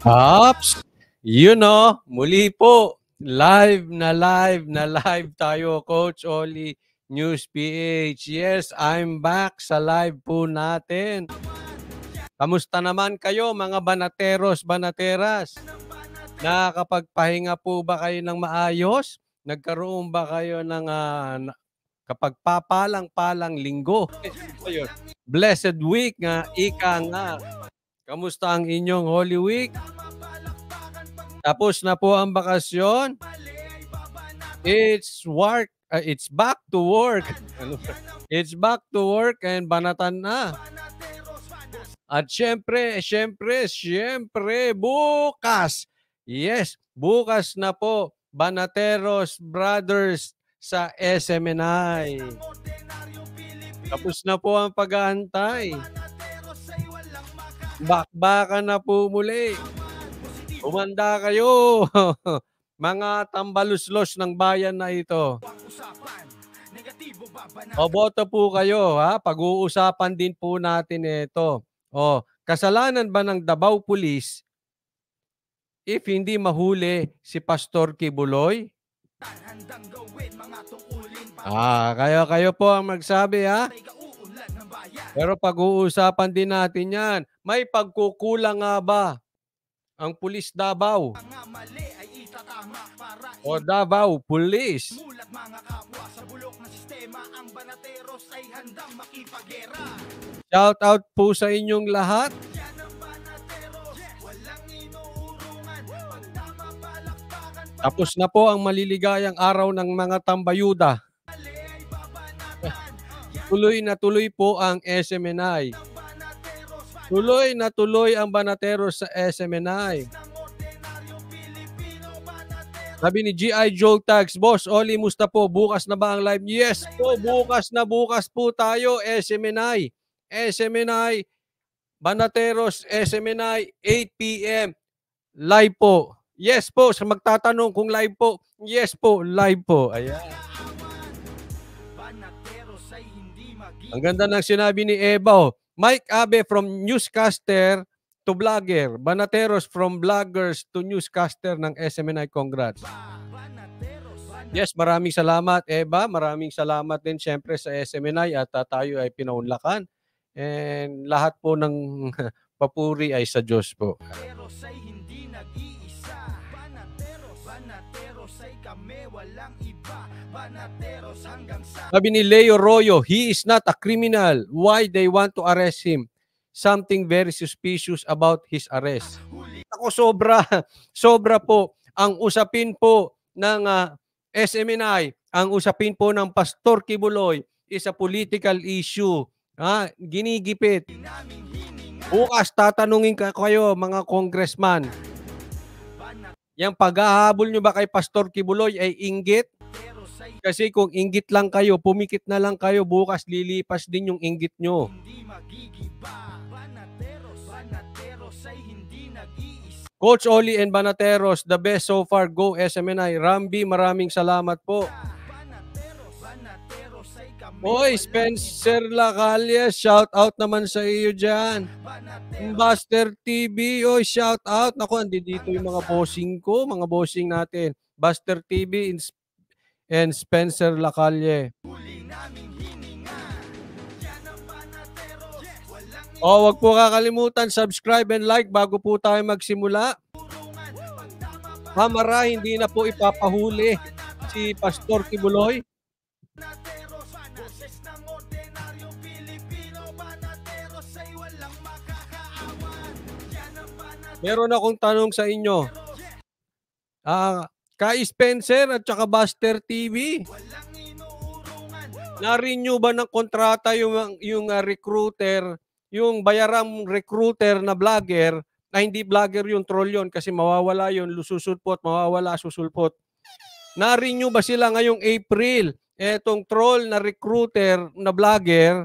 Ops! You know, muli po, live na live na live tayo, Coach Oli News PH. Yes, I'm back sa live po natin. Kamusta naman kayo mga banateros, banateras? Nakakapagpahinga po ba kayo ng maayos? Nagkaroon ba kayo ng uh, kapag papalang-palang linggo? Blessed week nga, ika nga. Kamusta ang inyong Holy Week? Tapos na po ang bakasyon. It's work. Uh, it's back to work. it's back to work and banatan na. At syempre, syempre, syempre, bukas. Yes, bukas na po. Banateros Brothers sa SMNI. Tapos na po ang pag-aantay. Bakbakan na po muli. Umanda kayo. Mga tambaluslos ng bayan na ito. O boto po kayo ha. Pag-uusapan din po natin ito. O, kasalanan ba ng Davao Police if hindi mahuli si Pastor Kibuloy? Ah, kayo kayo po ang magsabi ha. Pero pag-uusapan din natin yan. May pagkukulang nga ba ang pulis Davao? O Davao Police? Shout out po sa inyong lahat. Tapos na po ang maliligayang araw ng mga tambayuda. Tuloy na tuloy po ang SMNI. Tuloy na tuloy ang Banateros sa SMNI. Sabi ni G.I. Joe Tags, Boss Oli, musta po? Bukas na ba ang live? Yes po, bukas na bukas po tayo, SMNI. SMNI, Banateros, SMNI, 8 p.m. Live po. Yes po, sa magtatanong kung live po. Yes po, live po. Ayan. Ang ganda ng sinabi ni Eba. Oh. Mike Abe from newscaster to vlogger. Banateros from vloggers to newscaster ng SMNI. Congrats. Yes, maraming salamat Eba. Maraming salamat din syempre sa SMNI at uh, tayo ay pinaunlakan. And lahat po ng papuri ay sa Diyos po. Sabi ni Leo Royo, he is not a criminal. Why they want to arrest him? Something very suspicious about his arrest. Ako sobra, sobra po. Ang usapin po ng uh, ah, SMNI, ang usapin po ng Pastor Kibuloy is a political issue. Ha? Ginigipit. Bukas tatanungin ka kayo mga congressman. Yang paghahabol nyo ba kay Pastor Kibuloy ay inggit? Kasi kung inggit lang kayo, pumikit na lang kayo, bukas lilipas din yung inggit nyo. Coach Oli and Banateros, the best so far. Go SMNI. Rambi, maraming salamat po. Oy, Spencer Lacalle, shout out naman sa iyo dyan. Buster TV, oy, shout out. Naku, andi dito yung mga bossing ko, mga bossing natin. Buster TV, and Spencer Lacalle. Oh, wag po kakalimutan subscribe and like bago po tayo magsimula. Hamara, hindi na po ipapahuli si Pastor Kibuloy. Meron akong tanong sa inyo. Ah, Kay Spencer at saka Buster TV. Na-renew ba ng kontrata yung, yung uh, recruiter, yung bayaram recruiter na vlogger, na hindi vlogger yung troll yun kasi mawawala yun, susulpot, mawawala, susulpot. Na-renew ba sila ngayong April? Etong troll na recruiter na vlogger,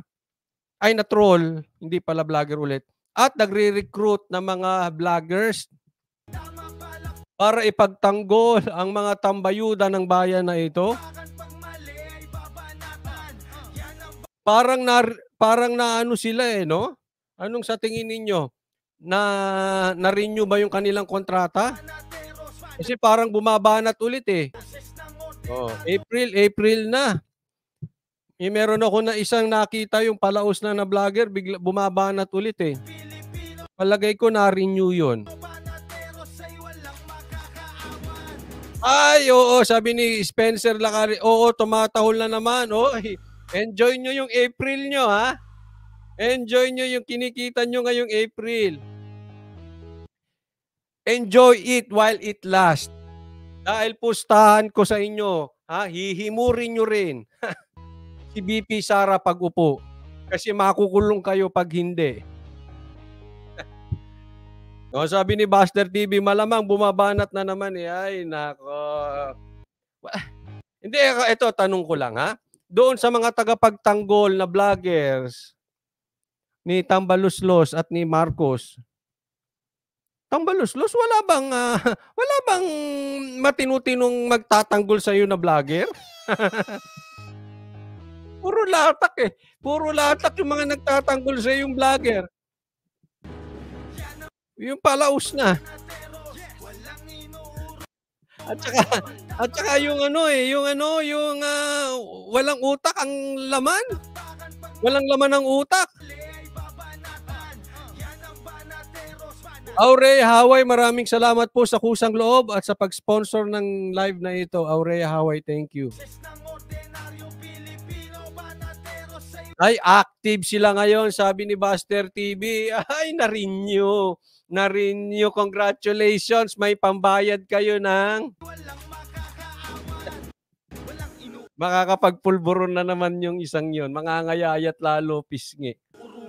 ay na troll, hindi pala vlogger ulit, at nagre-recruit ng mga vloggers para ipagtanggol ang mga tambayuda ng bayan na ito? Parang na parang naano sila eh, no? Anong sa tingin ninyo? na na-renew ba yung kanilang kontrata? Kasi parang bumabanat ulit eh. Oh, April, April na. Eh, meron ako na isang nakita yung palaos na na vlogger, bigla bumabanat ulit eh. Palagay ko na-renew yun. Ay, oo, sabi ni Spencer Lacari, oo, tumatahol na naman. Oh, enjoy nyo yung April nyo, ha? Enjoy nyo yung kinikita nyo ngayong April. Enjoy it while it lasts. Dahil pustahan ko sa inyo, ha, hihimurin nyo rin si BP Sara pag upo. Kasi makukulong kayo pag hindi. O, sabi ni Buster TV, malamang bumabanat na naman eh. Ay, nako. Hindi, ito, tanong ko lang ha. Doon sa mga tagapagtanggol na vloggers ni Tambaluslos at ni Marcos, Tambaluslos, wala bang, uh, wala bang matinutinong magtatanggol sa iyo na vlogger? Puro latak eh. Puro latak yung mga nagtatanggol sa yung vlogger. Yung palaos na. At saka, at saka yung ano eh, yung ano, yung uh, walang utak ang laman. Walang laman ng utak. Aurea Haway, maraming salamat po sa kusang loob at sa pag-sponsor ng live na ito. Aurea Haway, thank you. Ay, active sila ngayon, sabi ni Buster TV. Ay, na-renew na-renew. Congratulations, may pambayad kayo ng makakapagpulburon na naman yung isang yon. Mangangayayat lalo pisngi.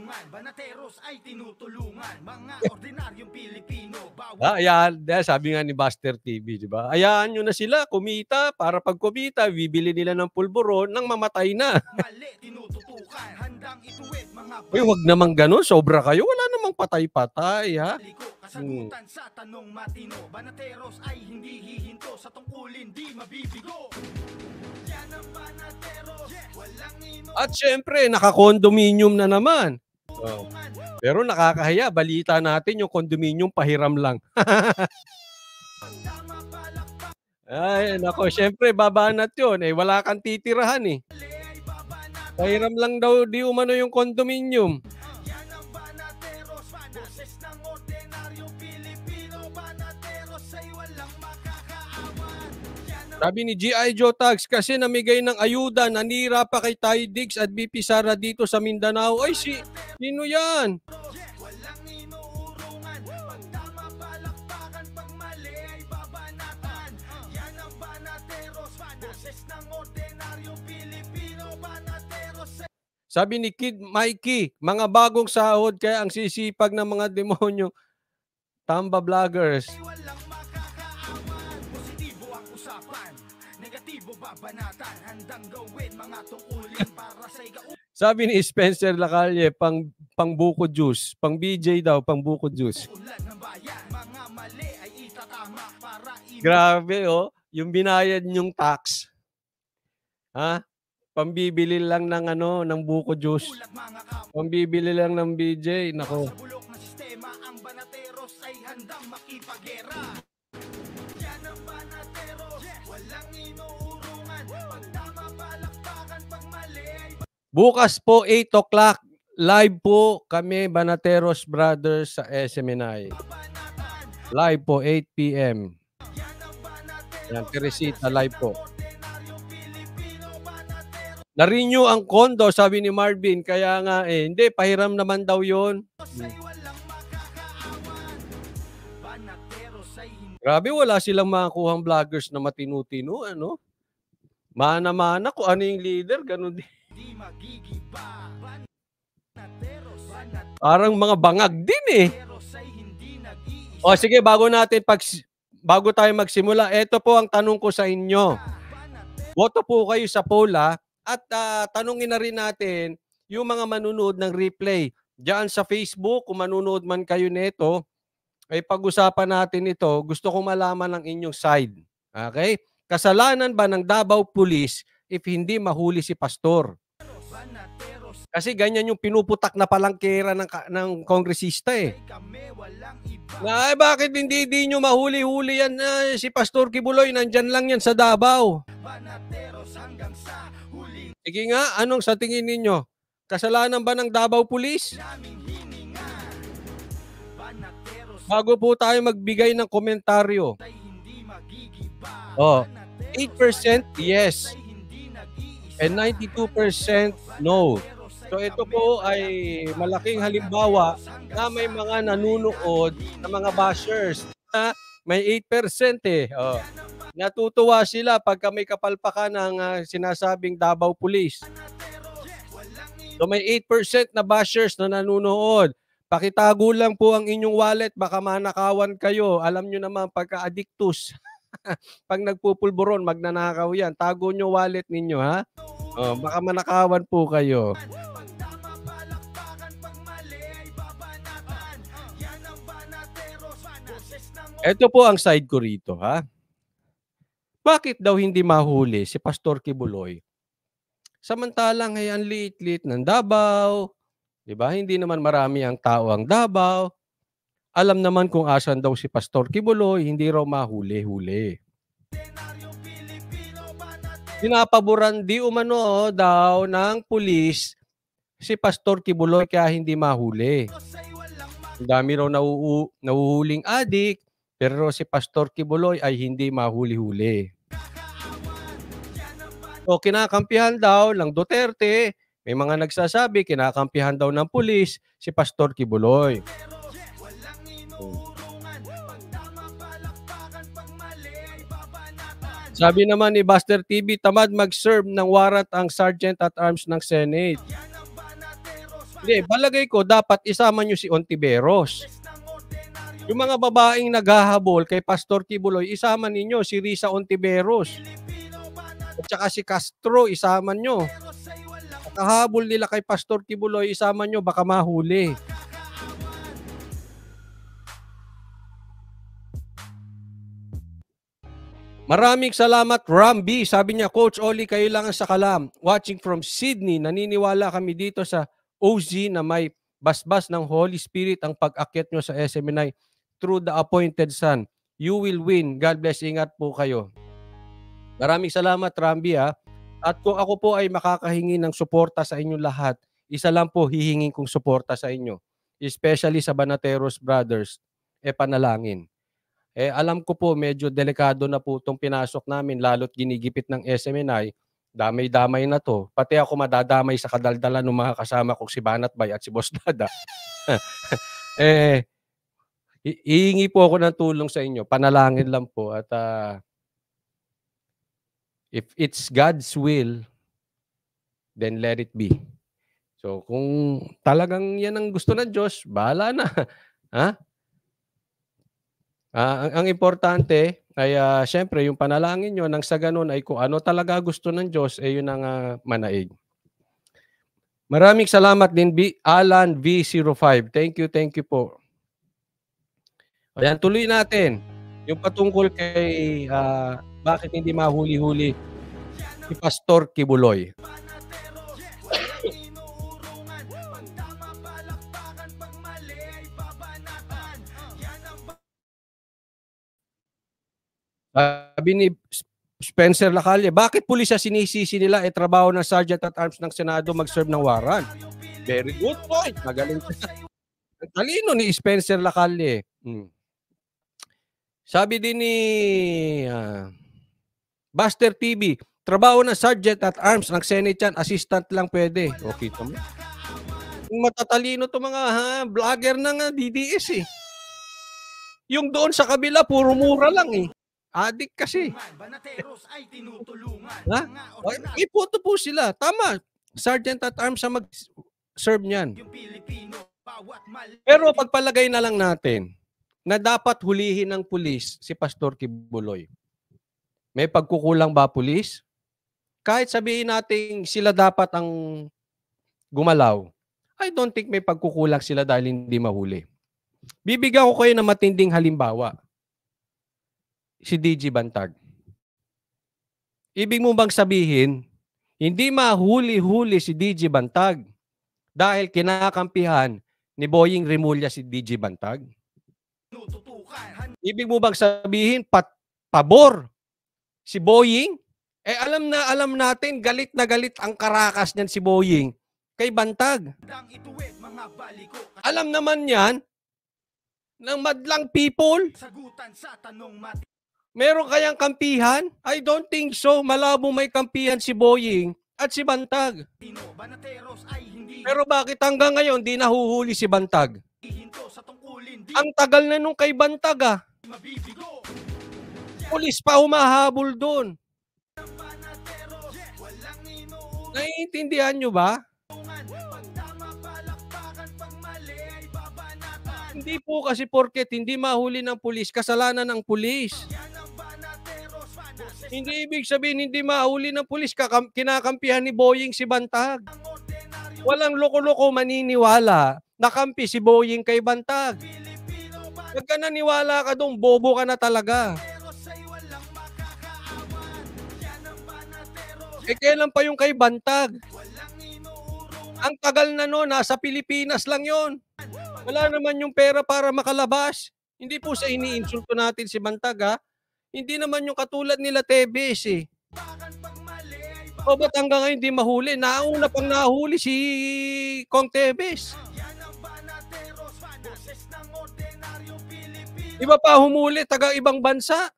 Banateros ay tinutulungan mga ordinaryong Pilipino. Ah, ayan, sabi nga ni Buster TV, di ba? Ayaan nyo na sila kumita para pag kumita, bibili nila ng pulburon nang mamatay na. Mali, tinututukan, handang ituwid mga... Uy, wag naman ganun, sobra kayo. Wala namang patay-patay, ha? Kasagutan hmm. sa tanong matino, Banateros ay hindi hihinto sa tungkulin, di mabibigo. Yan ang Banateros, walang ino... At syempre, naka-condominium na naman. Oh. Pero nakakahiya, balita natin yung condominium pahiram lang. Ay, nako, syempre babanat 'yon. Eh wala kang titirahan eh. Pahiram lang daw di umano yung condominium. Sabi ni G.I. Joe Tags, kasi namigay ng ayuda, nanira pa kay Ty Diggs at BP Sara dito sa Mindanao. Ay, si, sino yan? Sabi ni Kid Mikey, mga bagong sahod kaya ang sisipag ng mga demonyo. Tamba vloggers. Kabanatan handang gawin mga tungkulin para sa igao. Sabi ni Spencer Lacalle, pang pang buko juice, pang BJ daw, pang buko juice. Grabe oh, yung binayad nyong tax. Ha? Pambibili lang ng ano, ng buko juice. Pambibili lang ng BJ, nako. Sa bulok na sistema, ang banateros ay handang Bukas po 8 o'clock live po kami Banateros Brothers sa SMNI. Live po 8 p.m. Yan, Teresita live po. Na-renew ang kondo, sabi ni Marvin. Kaya nga eh, hindi, pahiram naman daw. Hmm. Grabe, wala silang makakuhang vloggers na matinu-tinu, ano? Mana-mana kung ano yung leader, ganun din. Parang mga bangag din eh. O sige, bago natin pag bago tayo magsimula, ito po ang tanong ko sa inyo. Boto po kayo sa pola at uh, tanungin na rin natin yung mga manunood ng replay. Diyan sa Facebook, kung manunood man kayo nito, ay pag-usapan natin ito. Gusto kong malaman ang inyong side. Okay? Kasalanan ba ng Davao Police if hindi mahuli si pastor? Kasi ganyan yung pinuputak na palangkera ng, ng kongresista eh. Na, eh, bakit hindi di nyo mahuli-huli yan na si Pastor Kibuloy, nandyan lang yan sa Davao. Sige nga, anong sa tingin ninyo? Kasalanan ba ng Davao Police? Bago po tayo magbigay ng komentaryo. Oh, 8% yes. And 92% no. So ito po ay malaking halimbawa na may mga nanunood na mga bashers na may 8% eh. Oh. Natutuwa sila pagka may kapalpakan ng uh, sinasabing Davao Police. So may 8% na bashers na nanunood. Pakitago lang po ang inyong wallet, baka manakawan kayo. Alam nyo naman pagka-addictus. Pag nagpupulburon, magnanakaw yan. Tago nyo wallet ninyo, ha? Oh, baka manakawan po kayo. Ito po ang side ko rito, ha? Bakit daw hindi mahuli si Pastor Kibuloy? Samantalang ay ang liit-liit ng Davao, 'di ba? Hindi naman marami ang tao ang Davao. Alam naman kung asan daw si Pastor Kibuloy, hindi raw mahuli-huli. Pinapaboran di umano daw ng pulis si Pastor Kibuloy kaya hindi mahuli. Ang dami raw nauu- nauhuling adik, pero si Pastor Kibuloy ay hindi mahuli-huli. O kinakampihan daw ng Duterte, may mga nagsasabi kinakampihan daw ng pulis si Pastor Kibuloy. Sabi naman ni Buster TV, tamad mag-serve ng warrant ang Sergeant at Arms ng Senate. Hindi, balagay ko, dapat isama nyo si Ontiveros. Yung mga babaeng naghahabol kay Pastor Kibuloy, isama ninyo si Risa Ontiveros. At saka si Castro, isama nyo. Kahabol nila kay Pastor Kibuloy, isama nyo, baka mahuli. Maraming salamat, Rambi. Sabi niya, Coach Oli, kayo lang ang sakalam. Watching from Sydney, naniniwala kami dito sa OZ na may basbas ng Holy Spirit ang pag-akyat nyo sa SMNI through the appointed Son. You will win. God bless. Ingat po kayo. Maraming salamat, Rambi. Ha? At kung ako po ay makakahingi ng suporta sa inyong lahat, isa lang po hihingin kong suporta sa inyo. Especially sa Banateros Brothers, e panalangin. Eh, alam ko po medyo delikado na po itong pinasok namin lalo't ginigipit ng SMNI. Damay-damay na to. Pati ako madadamay sa kadaldalan ng mga kasama kong si Banat Bay at si Boss Dada. eh, iingi po ako ng tulong sa inyo. Panalangin lang po. At uh, if it's God's will, then let it be. So kung talagang yan ang gusto ng Diyos, bahala na. ha? Uh, ang, ang importante ay uh, syempre yung panalangin nyo nang sa ganun ay kung ano talaga gusto ng Diyos, eh yun ang uh, manaig. Maraming salamat din B, Alan V05. Thank you, thank you po. Ayan, tuloy natin. Yung patungkol kay uh, bakit hindi mahuli-huli si Pastor Kibuloy. Sabi ni Spencer Lacalle, bakit pulis sa sinisisi nila eh trabaho ng Sergeant at Arms ng Senado mag-serve ng warrant? Very good point. Magaling siya. Talino ni Spencer Lacalle. Hmm. Sabi din ni uh, Buster TV, trabaho ng Sergeant at Arms ng Senate yan, assistant lang pwede. Okay to mo. Matatalino to mga ha, vlogger ng uh, DDS eh. Yung doon sa kabila, puro mura lang eh. Adik kasi. Banateros ay tinutulungan. Ha? Ipoto po sila. Tama. Sergeant at Arms sa mag-serve niyan. Pero pagpalagay na lang natin na dapat hulihin ng pulis si Pastor Kibuloy. May pagkukulang ba pulis? Kahit sabihin natin sila dapat ang gumalaw, I don't think may pagkukulang sila dahil hindi mahuli. Bibigyan ko kayo ng matinding halimbawa si DG Bantag. Ibig mo bang sabihin, hindi mahuli-huli si DG Bantag dahil kinakampihan ni Boying Rimulya si DJ Bantag? Tinututukan Ibig mo bang sabihin pat pabor si Boying? Eh alam na alam natin galit na galit ang karakas niyan si Boying kay Bantag. Alam naman yan ng madlang people. Sagutan sa tanong mati Meron kayang kampihan? I don't think so. Malabo may kampihan si Boying at si Bantag. Pero bakit hanggang ngayon di nahuhuli si Bantag? Hinto sa tungkulin Di Ang tagal na nung kay Bantag ah. mabibigo Pulis pa humahabol doon. Naiintindihan nyo ba? Hindi po kasi porket hindi mahuli ng pulis, kasalanan ng pulis. Hindi ibig sabihin hindi mahuli ng pulis, kinakampihan ni Boying si Bantag. Walang loko-loko maniniwala. Nakampi si Boying kay Bantag. Pilipino Huwag ka naniwala ka doon, bobo ka na talaga. Eh kailan pa yung kay Bantag? Ang tagal na no, nasa Pilipinas lang yon. Wala naman yung pera para makalabas. Hindi po sa iniinsulto natin si Bantag ha. Hindi naman yung katulad nila Tebes eh. O ba't hanggang ngayon hindi mahuli? Nauna pang nahuli si Kong Tebes. Iba pa humuli, taga ibang bansa.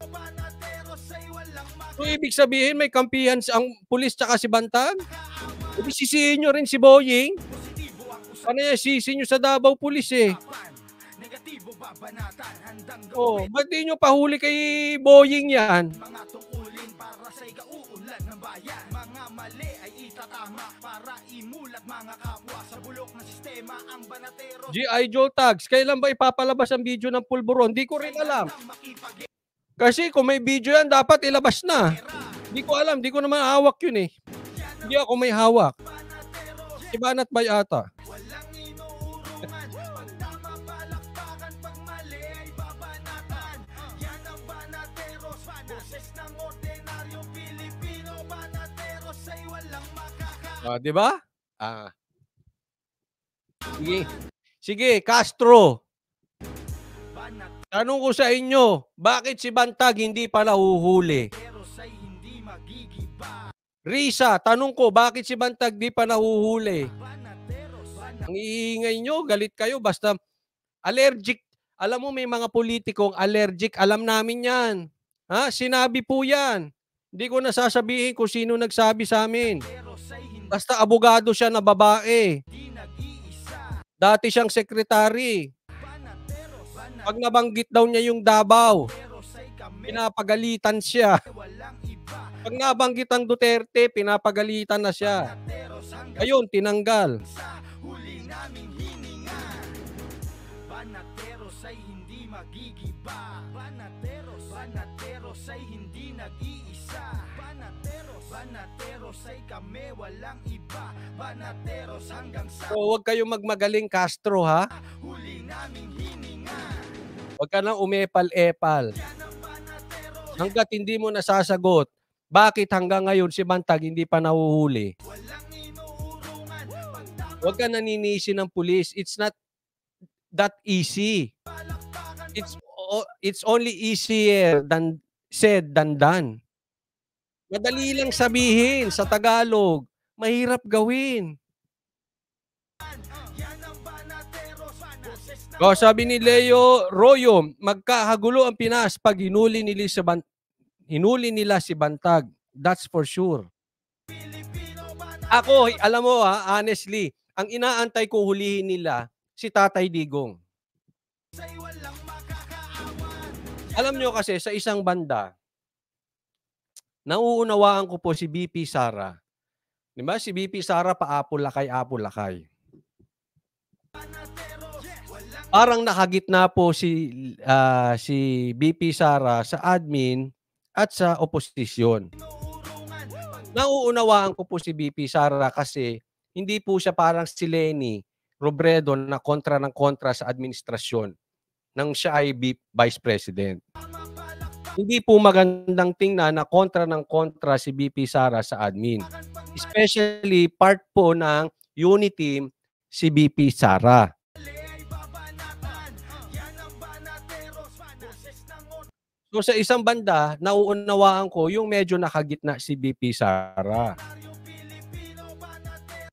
So ibig sabihin may kampihan ang pulis tsaka si Bantag? Ibig sisihin nyo rin si Boying? Ano yan, sisi nyo sa Davao Police eh. Negatibo babanatan handang Oh, gawin ba't di nyo pahuli kay Boying yan? Ikauunlad ng bayan Mga mali ay itatama para imulat mga kapwa Sa bulok na sistema ang Banateros G.I. Joe Tags, kailan ba ipapalabas ang video ng pulburon? Di ko rin alam. Kasi kung may video yan, dapat ilabas na. Di ko alam, di ko naman hawak yun eh. Hindi ako may hawak. Banateros Ibanat ba yata? Walang Ah, di ba? Ah. Sige. Sige, Castro. Tanong ko sa inyo, bakit si Bantag hindi pa nahuhuli? Risa, tanong ko, bakit si Bantag di pa nahuhuli? Ang iingay nyo, galit kayo, basta allergic. Alam mo, may mga politikong allergic, alam namin yan. Ha? Sinabi po yan. Hindi ko nasasabihin kung sino nagsabi sa amin. Basta abogado siya na babae. Dati siyang sekretary. Pag nabanggit daw niya yung Davao, pinapagalitan siya. Pag nabanggit ang Duterte, pinapagalitan na siya. Ayun, tinanggal. Kami walang iba Banateros hanggang sa So, huwag kayong magmagaling Castro, ha? huli naming hininga Huwag ka nang umepal-epal. Hanggat hindi mo nasasagot, bakit hanggang ngayon si Bantag hindi pa nahuhuli? walang inuurungan Pagtama Huwag ka naninisi ng pulis. It's not that easy. It's it's only easier than said than done. Madali lang sabihin sa Tagalog. Mahirap gawin. O, sabi ni Leo Royo, magkahagulo ang Pinas pag hinuli nila si, Ban- hinuli nila si Bantag. That's for sure. Ako, alam mo ha, honestly, ang inaantay ko hulihin nila si Tatay Digong. Alam nyo kasi sa isang banda, nauunawaan ko po si BP Sara. Di ba? Si BP Sara paapol-lakay, apol-lakay. Banateros, walang Parang nakagitna po si ah, si BP Sara sa admin at sa oposisyon. Nauunawaan ko po si BP Sara kasi hindi po siya parang si Lenny Robredo na kontra ng kontra sa administrasyon nang siya ay Vice President. Hindi po magandang tingnan na kontra ng kontra si BP Sara sa admin. Especially part po ng unity si BP Sara. So sa isang banda, nauunawaan ko yung medyo nakagitna si BP Sara.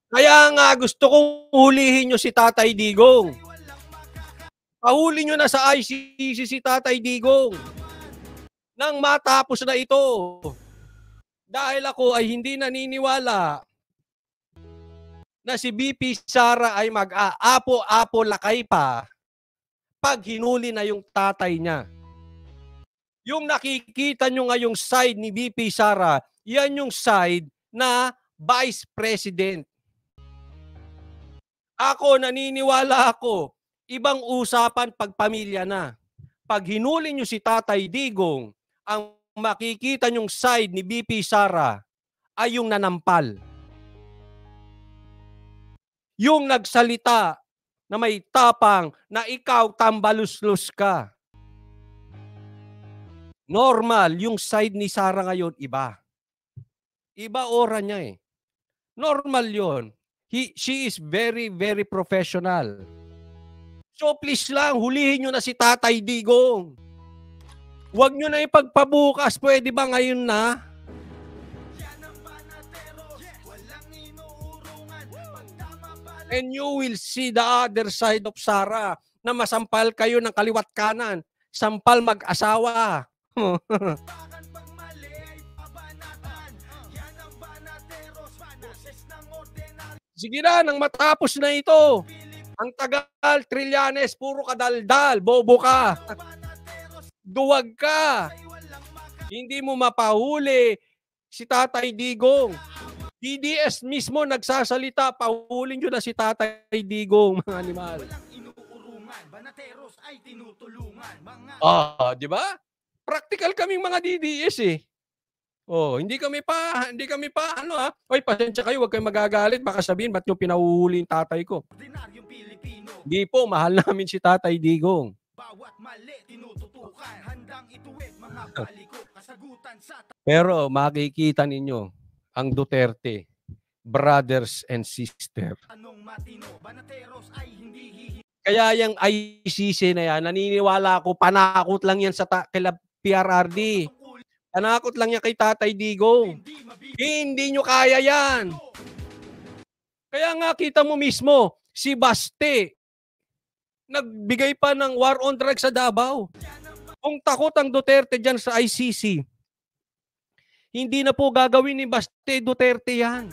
Kaya nga gusto kong hulihin nyo si Tatay Digong. Pahuli nyo na sa ICC si Tatay Digong. Nang matapos na ito. Dahil ako ay hindi naniniwala na si BP Sara ay mag-aapo-apo lakay pa pag hinuli na yung tatay niya. Yung nakikita nyo ngayong side ni BP Sara, yan yung side na Vice President. Ako, naniniwala ako, ibang usapan pag pamilya na. Pag hinuli nyo si Tatay Digong, ang makikita nyong side ni BP Sara ay yung nanampal. Yung nagsalita na may tapang na ikaw tambaluslus ka. Normal, yung side ni Sara ngayon, iba. Iba ora niya eh. Normal yon. He, she is very, very professional. So please lang, hulihin nyo na si Tatay Digong. Huwag nyo na ipagpabukas. Pwede ba ngayon na? And you will see the other side of Sarah na masampal kayo ng kaliwat kanan. Sampal mag-asawa. Sige na, nang matapos na ito. Ang tagal, Trillanes, puro kadaldal, bobo ka, duwag ka. Hindi mo mapahuli si Tatay Digong. DDS mismo nagsasalita, pahulin nyo na si Tatay Digong, mga animal. Banateros ay tinutulungan Mga Ah, di ba? Practical kaming mga DDS eh. Oh, hindi kami pa, hindi kami pa, ano ha? Oy, pasensya kayo, huwag kayong magagalit. Baka sabihin, ba't nyo pinahuhuli yung tatay ko? Hindi po, mahal namin si Tatay Digong. Bawat mali tinututukan Handang ituwid mga baliko Kasagutan sa Pero makikita ninyo, ang Duterte, brothers and sister. tanong matino Banateros ay hindi hihi Kaya yung ICC na yan, naniniwala ako, panakot lang yan sa ta- kila PRRD. Panakot lang yan kay Tatay Digong. hindi mabibigyan Hindi nyo kaya yan. Kaya nga kita mo mismo, si Baste, nagbigay pa ng war on drugs sa Davao. Kung takot ang Duterte dyan sa ICC, hindi na po gagawin ni Baste Duterte yan.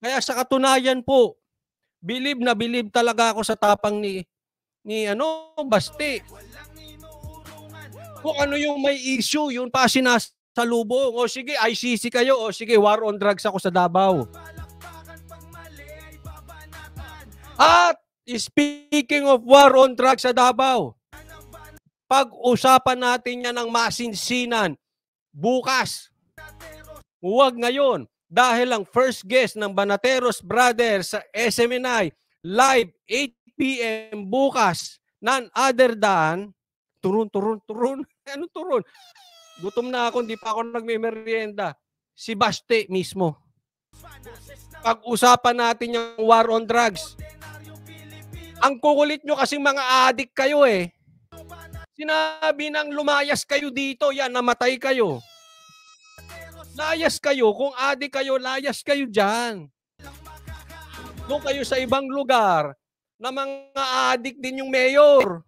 Kaya sa katunayan po, believe na believe talaga ako sa tapang ni ni ano Baste. Kung ano yung may issue, yun pa sinasalubong. O sige, ICC kayo. O sige, war on drugs ako sa Davao. At speaking of war on drugs sa Davao, pag-usapan natin yan ng masinsinan bukas. Huwag ngayon. Dahil ang first guest ng Banateros Brothers sa SMNI live 8 p.m. bukas none other than turun, turun, turun. Ano turun? Gutom na ako, hindi pa ako nagme-merienda. Si Baste mismo. Pag-usapan natin yung war on drugs. Ang kukulit nyo kasi mga adik kayo eh. Sinabi nang lumayas kayo dito, yan, namatay kayo. Layas kayo, kung adik kayo, layas kayo dyan. Doon kayo sa ibang lugar na mga adik din yung mayor.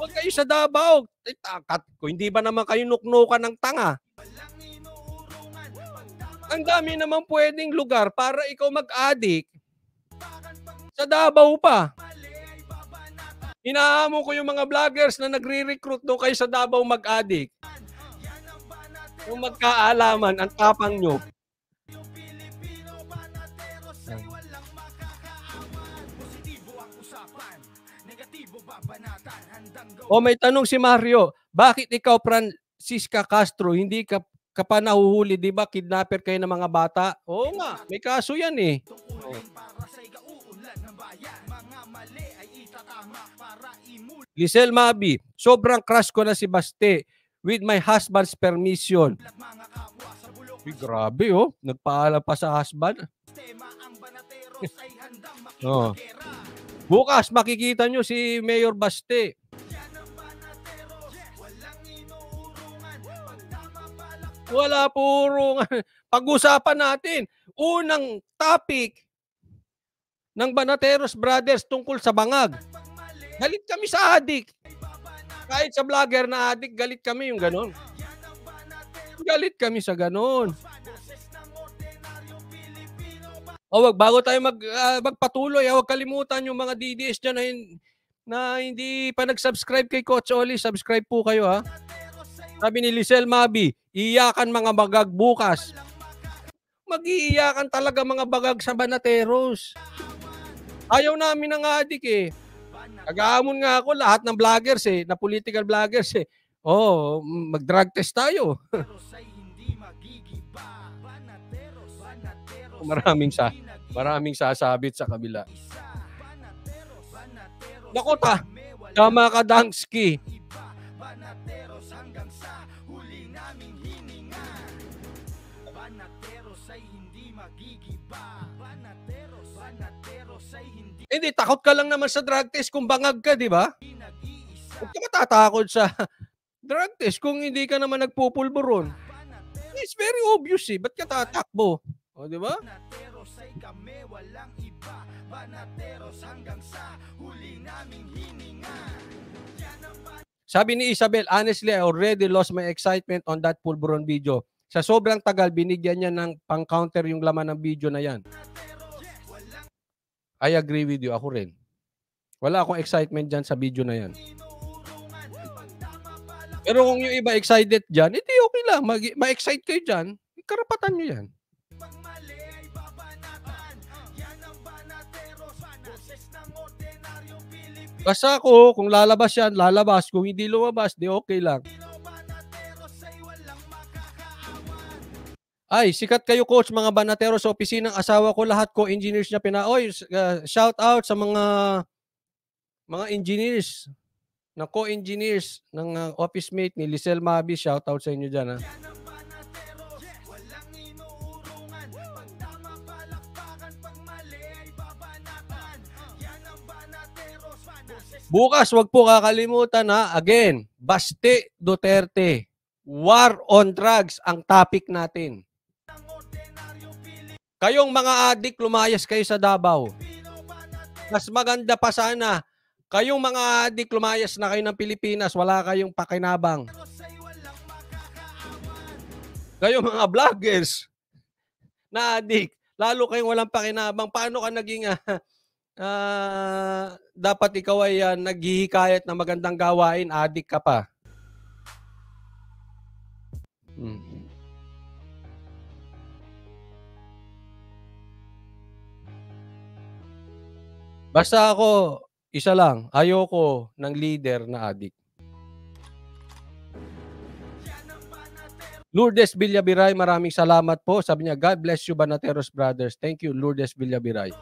Huwag kayo sa Davao. Eh, takat ko, hindi ba naman kayo nuknukan ng tanga? Ang dami naman pwedeng lugar para ikaw mag-adik. Sa Davao pa. Inaamo ko yung mga vloggers na nagre-recruit doon kayo sa Davao mag-adik. Kung magkaalaman, ang tapang nyo. O may tanong si Mario, bakit ikaw Francisca Castro, hindi ka ka nahuhuli, di ba? Kidnapper kayo ng mga bata. Oo nga, may kaso yan eh. Tungkulin Giselle Mabi, sobrang crush ko na si Baste with my husband's permission. Uy, grabe oh. Nagpaalam pa sa husband. Oh. Bukas makikita nyo si Mayor Baste. Wala puro pag-usapan natin. Unang topic ng Banateros Brothers tungkol sa bangag. Galit kami sa adik. Kahit sa vlogger na adik, galit kami yung ganon. Galit kami sa ganon. O wag bago tayo mag uh, magpatuloy, huwag kalimutan yung mga DDS diyan na, na hindi pa nag-subscribe kay Coach Oli, subscribe po kayo ha. Sabi ni Lisel Mabi, iyakan mga bagag bukas. Mag-iiyakan talaga mga bagag sa Banateros. Ayaw namin ng adik eh. Nag-aamon nga ako lahat ng vloggers eh, na political vloggers eh. Oh, mag-drug test tayo. maraming sa maraming sasabit sa kabila. Nako ta, tama ka Dansky. Hindi, takot ka lang naman sa drug test kung bangag ka, di ba? Huwag ka matatakot sa drug test kung hindi ka naman nagpupulburon. It's very obvious eh. Ba't ka tatakbo? O, di ba? Sabi ni Isabel, honestly, I already lost my excitement on that pulburon video. Sa sobrang tagal, binigyan niya ng pang-counter yung laman ng video na yan. I agree with you. Ako rin. Wala akong excitement dyan sa video na yan. Pero kung yung iba excited dyan, hindi okay lang. Mag- ma-excite kayo dyan. Karapatan nyo yan. Basta ako, kung lalabas yan, lalabas. Kung hindi lumabas, di okay lang. Ay, sikat kayo coach, mga banatero sa opisina asawa ko, lahat ko engineers niya pina. Oy, uh, shout out sa mga mga engineers na co-engineers ng uh, office mate ni Lisel Mabi. Shout out sa inyo diyan ha. Bukas, wag po kakalimutan ha. Again, Baste Duterte. War on drugs ang topic natin. Kayong mga adik, lumayas kayo sa Davao. Mas maganda pa sana, kayong mga adik, lumayas na kayo ng Pilipinas, wala kayong pakinabang. Kayong mga vloggers na adik, lalo kayong walang pakinabang, paano ka naging uh, uh, dapat ikaw ay uh, naghihikayat na magandang gawain, adik ka pa. Hmm. Basta ako, isa lang, ayoko ng leader na adik. Lourdes Villabiray, maraming salamat po. Sabi niya, God bless you, Banateros Brothers. Thank you, Lourdes Villabiray.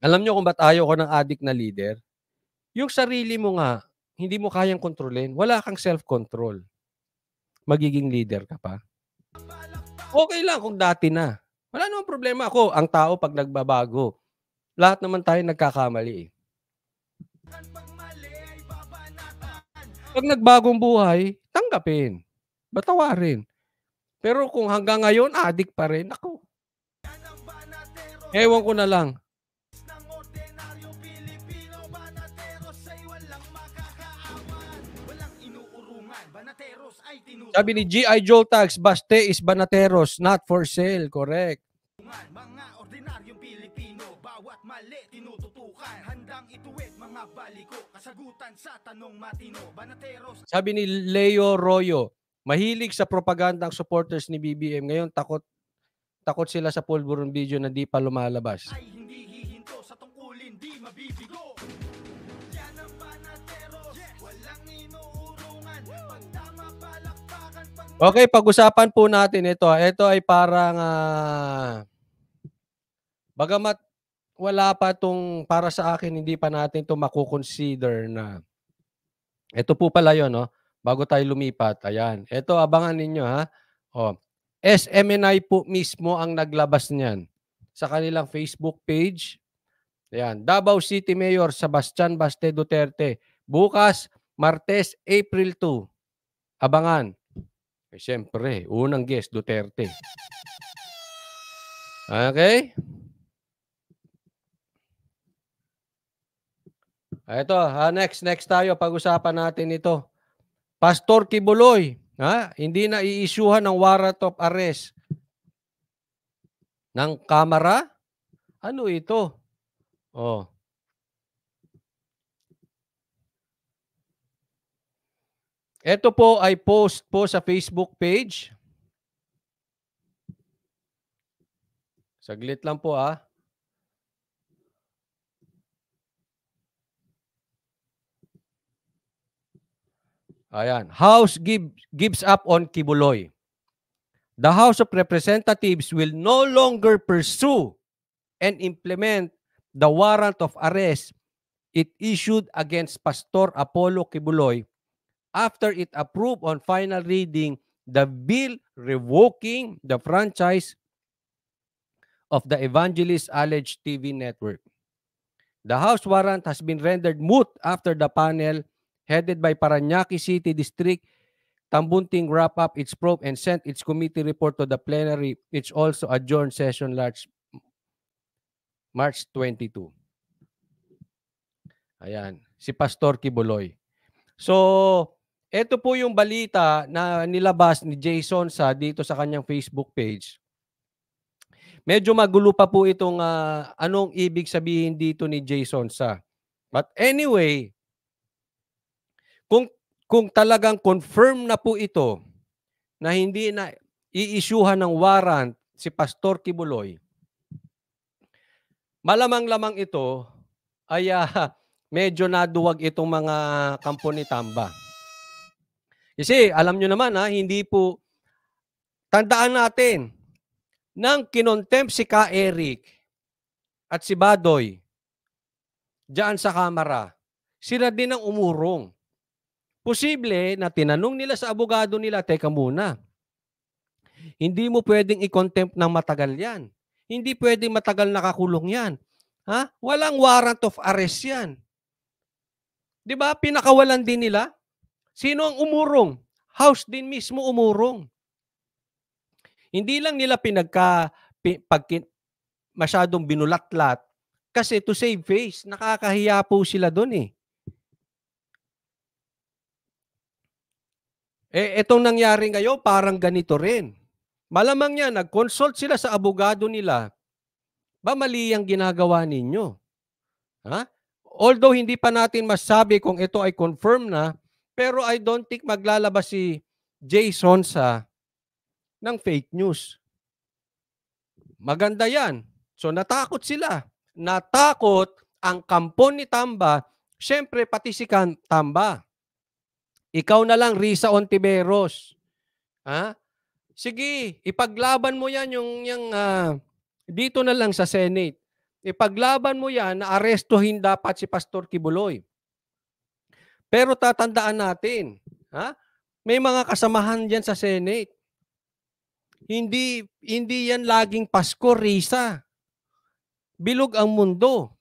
Alam niyo kung ba't ayaw ko ng adik na leader? Yung sarili mo nga, hindi mo kayang kontrolin. Wala kang self-control. Magiging leader ka pa. Okay lang kung dati na. Wala namang problema ako. Ang tao pag nagbabago, lahat naman tayo nagkakamali eh. Pag nagbagong buhay, tanggapin. Batawarin. Pero kung hanggang ngayon, adik pa rin, ako. Ewan ko na lang. Sabi ni G.I. Joe Tags, Baste is Banateros, not for sale. Correct. Mga ordinaryong Pilipino, bawat mali tinututukan. Handang ituwid mga baliko, kasagutan sa tanong matino. Banateros. Sabi ni Leo Royo, mahilig sa propaganda ang supporters ni BBM. Ngayon takot takot sila sa pulburon video na di pa lumalabas. Ay hindi hihinto sa tungkulin, di mabibigo. Okay, pag-usapan po natin ito. Ito ay parang uh, Bagamat wala pa tong para sa akin hindi pa natin to mako-consider na ito po pala 'yon no bago tayo lumipat ayan ito abangan ninyo ha oh SMNI po mismo ang naglabas niyan sa kanilang Facebook page. Ayan, Davao City Mayor Sebastian Baste Duterte. Bukas, Martes, April 2. Abangan. Eh, Siyempre, unang guest, Duterte. Okay? Ito, ha, next, next tayo. Pag-usapan natin ito. Pastor Kibuloy, ha? hindi na i-issuehan ng warrant of arrest ng kamera? Ano ito? Oh. Ito po ay post po sa Facebook page. Saglit lang po ah. Ayan. House give, gives up on Kibuloy. The House of Representatives will no longer pursue and implement the warrant of arrest it issued against Pastor Apollo Kibuloy after it approved on final reading the bill revoking the franchise of the Evangelist Alleged TV network. The House warrant has been rendered moot after the panel headed by Paranaque City District Tambunting wrap up its probe and sent its committee report to the plenary. It's also adjourned session large March 22. Ayan, si Pastor Kibuloy. So, ito po yung balita na nilabas ni Jason sa dito sa kanyang Facebook page. Medyo magulo pa po itong uh, anong ibig sabihin dito ni Jason sa. But anyway, kung kung talagang confirm na po ito na hindi na i-issuehan ng warrant si Pastor Kibuloy, malamang-lamang ito ay uh, medyo naduwag itong mga kampo ni Tamba. Kasi alam nyo naman ha, hindi po, tandaan natin, nang kinontempt si Ka Eric at si Badoy diyan sa kamera, sila din ang umurong. Posible na tinanong nila sa abogado nila, teka muna, hindi mo pwedeng i-contempt ng matagal yan. Hindi pwedeng matagal nakakulong yan. Ha? Walang warrant of arrest yan. 'Di ba? Pinakawalan din nila. Sino ang umurong? House din mismo umurong. Hindi lang nila pinagka pag masyadong binulatlat kasi to save face, nakakahiya po sila doon eh. Eh, itong nangyari ngayon, parang ganito rin. Malamang niya, nag-consult sila sa abogado nila. Ba mali ang ginagawa ninyo? Ha? Although hindi pa natin masabi kung ito ay confirm na, pero I don't think maglalabas si Jason sa ng fake news. Maganda yan. So natakot sila. Natakot ang kampon ni Tamba, syempre pati si Tamba. Ikaw na lang, Risa Ontiveros. Ha? Sige, ipaglaban mo yan yung, yung uh, dito na lang sa Senate. Ipaglaban mo yan na arestuhin dapat si Pastor Kibuloy. Pero tatandaan natin, ha? may mga kasamahan diyan sa Senate. Hindi hindi yan laging Pasko, Risa. Bilog ang mundo.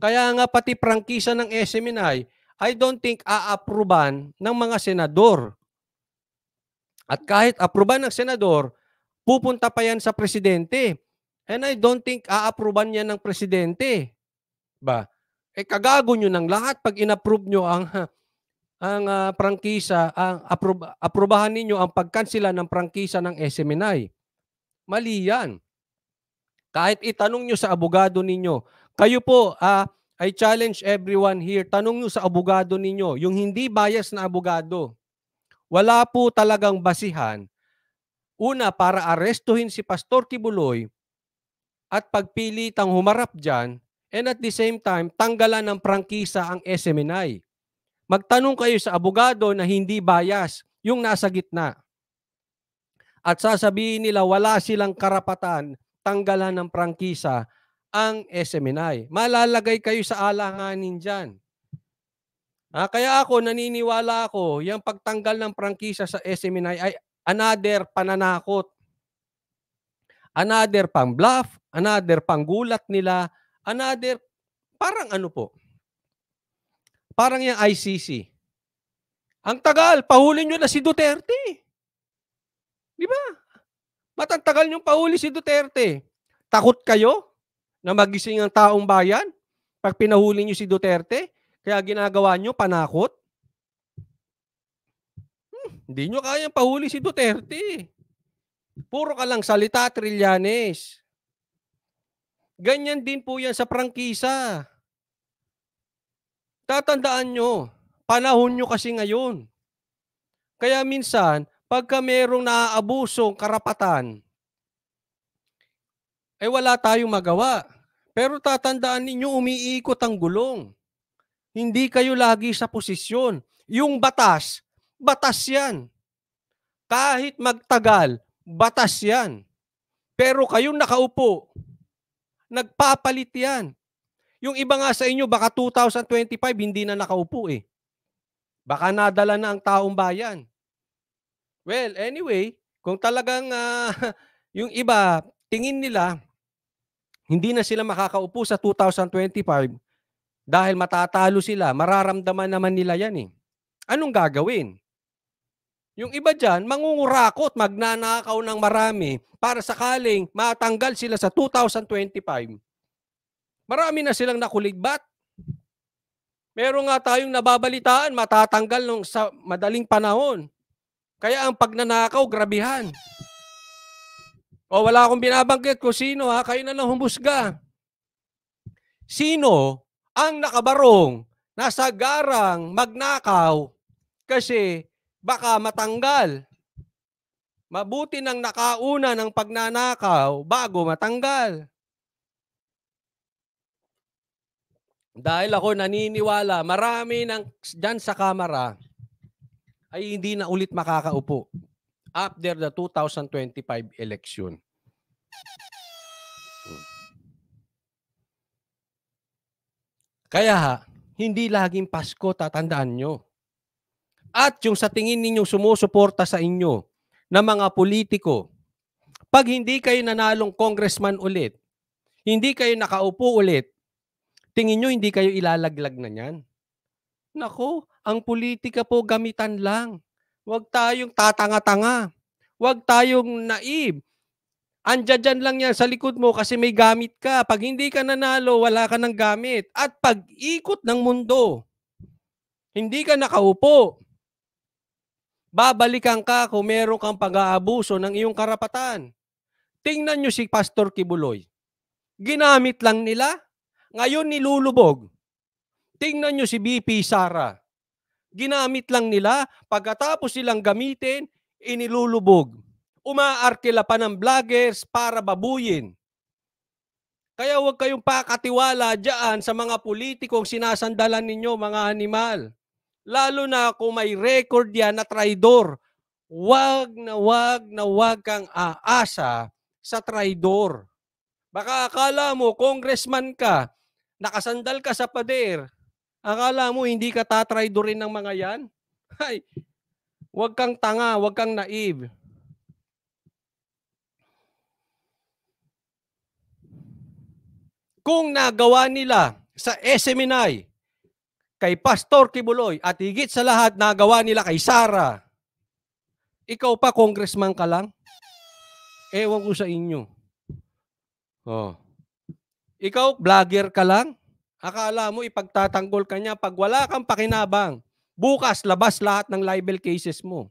Kaya nga pati prangkisa ng SMNI, I don't think aapruban ng mga senador. At kahit apruban ng senador, pupunta pa yan sa presidente. And I don't think aapruban yan ng presidente. Ba? Eh kagago nyo ng lahat pag inapprove nyo ang ang uh, prangkisa, ang approve, aprubahan ninyo ang pagkansila ng prangkisa ng SMNI. Mali yan. Kahit itanong nyo sa abogado ninyo, kayo po, uh, I challenge everyone here, tanong nyo sa abogado ninyo, yung hindi bias na abogado, wala po talagang basihan. Una, para arestuhin si Pastor Kibuloy at pagpilitang humarap dyan, and at the same time, tanggalan ng prangkisa ang SMNI. Magtanong kayo sa abogado na hindi bias, yung nasa gitna. At sasabihin nila wala silang karapatan tanggalan ng prangkisa ang SMNI. Malalagay kayo sa alanganin dyan. Ah, kaya ako, naniniwala ako, yung pagtanggal ng prangkisa sa SMNI ay another pananakot. Another pang bluff, another panggulat nila, another parang ano po. Parang yung ICC. Ang tagal, pahuli nyo na si Duterte. Di ba? Matantagal nyo pahuli si Duterte. Takot kayo na magising ang taong bayan pag pinahuli nyo si Duterte? Kaya ginagawa nyo panakot? Hmm, hindi nyo kayang pahuli si Duterte. Puro ka lang salita, Trillanes. Ganyan din po yan sa prangkisa. Tatandaan nyo, panahon nyo kasi ngayon. Kaya minsan, pagka merong naaabusong karapatan, eh wala tayong magawa. Pero tatandaan ninyo, umiikot ang gulong. Hindi kayo lagi sa posisyon. Yung batas, batas yan. Kahit magtagal, batas yan. Pero kayong nakaupo, nagpapalit yan. Yung iba nga sa inyo, baka 2025, hindi na nakaupo eh. Baka nadala na ang taong bayan. Well, anyway, kung talagang uh, yung iba, tingin nila, hindi na sila makakaupo sa 2025 dahil matatalo sila, mararamdaman naman nila yan eh. Anong gagawin? Yung iba dyan, mangungurakot, magnanakaw ng marami para sakaling matanggal sila sa 2025. Marami na silang nakuligbat. Meron nga tayong nababalitaan, matatanggal nung sa madaling panahon. Kaya ang pagnanakaw, grabihan. O wala akong binabanggit kung sino ha, kayo na lang humusga. Sino ang nakabarong nasa garang magnakaw kasi baka matanggal. Mabuti nang nakauna ng pagnanakaw bago matanggal. Dahil ako naniniwala, marami ng dyan sa kamera ay hindi na ulit makakaupo after the 2025 election. Kaya hindi laging Pasko, tatandaan nyo. At yung sa tingin ninyong sumusuporta sa inyo na mga politiko, pag hindi kayo nanalong congressman ulit, hindi kayo nakaupo ulit, tingin nyo hindi kayo ilalaglag na yan. Nako, ang politika po gamitan lang. Huwag tayong tatanga-tanga. Huwag tayong naib. Andiyan lang yan sa likod mo kasi may gamit ka. Pag hindi ka nanalo, wala ka ng gamit. At pag ikot ng mundo, hindi ka nakaupo. Babalikan ka kung meron kang pag-aabuso ng iyong karapatan. Tingnan nyo si Pastor Kibuloy. Ginamit lang nila. Ngayon nilulubog. Tingnan nyo si BP Sara. Ginamit lang nila. Pagkatapos silang gamitin, inilulubog umaarkila pa ng vloggers para babuyin. Kaya huwag kayong pakatiwala dyan sa mga politikong sinasandalan ninyo, mga animal. Lalo na kung may record yan na traidor. Huwag na huwag na huwag kang aasa sa traidor. Baka akala mo, congressman ka, nakasandal ka sa pader, akala mo hindi ka tatraidorin ng mga yan? Ay, huwag kang tanga, huwag kang naive. Kung nagawa nila sa SMNI, kay Pastor Kibuloy, at higit sa lahat nagawa nila kay Sara, ikaw pa congressman ka lang? Ewan ko sa inyo. Oh. Ikaw, vlogger ka lang? Akala mo ipagtatanggol ka niya pag wala kang pakinabang. Bukas, labas lahat ng libel cases mo.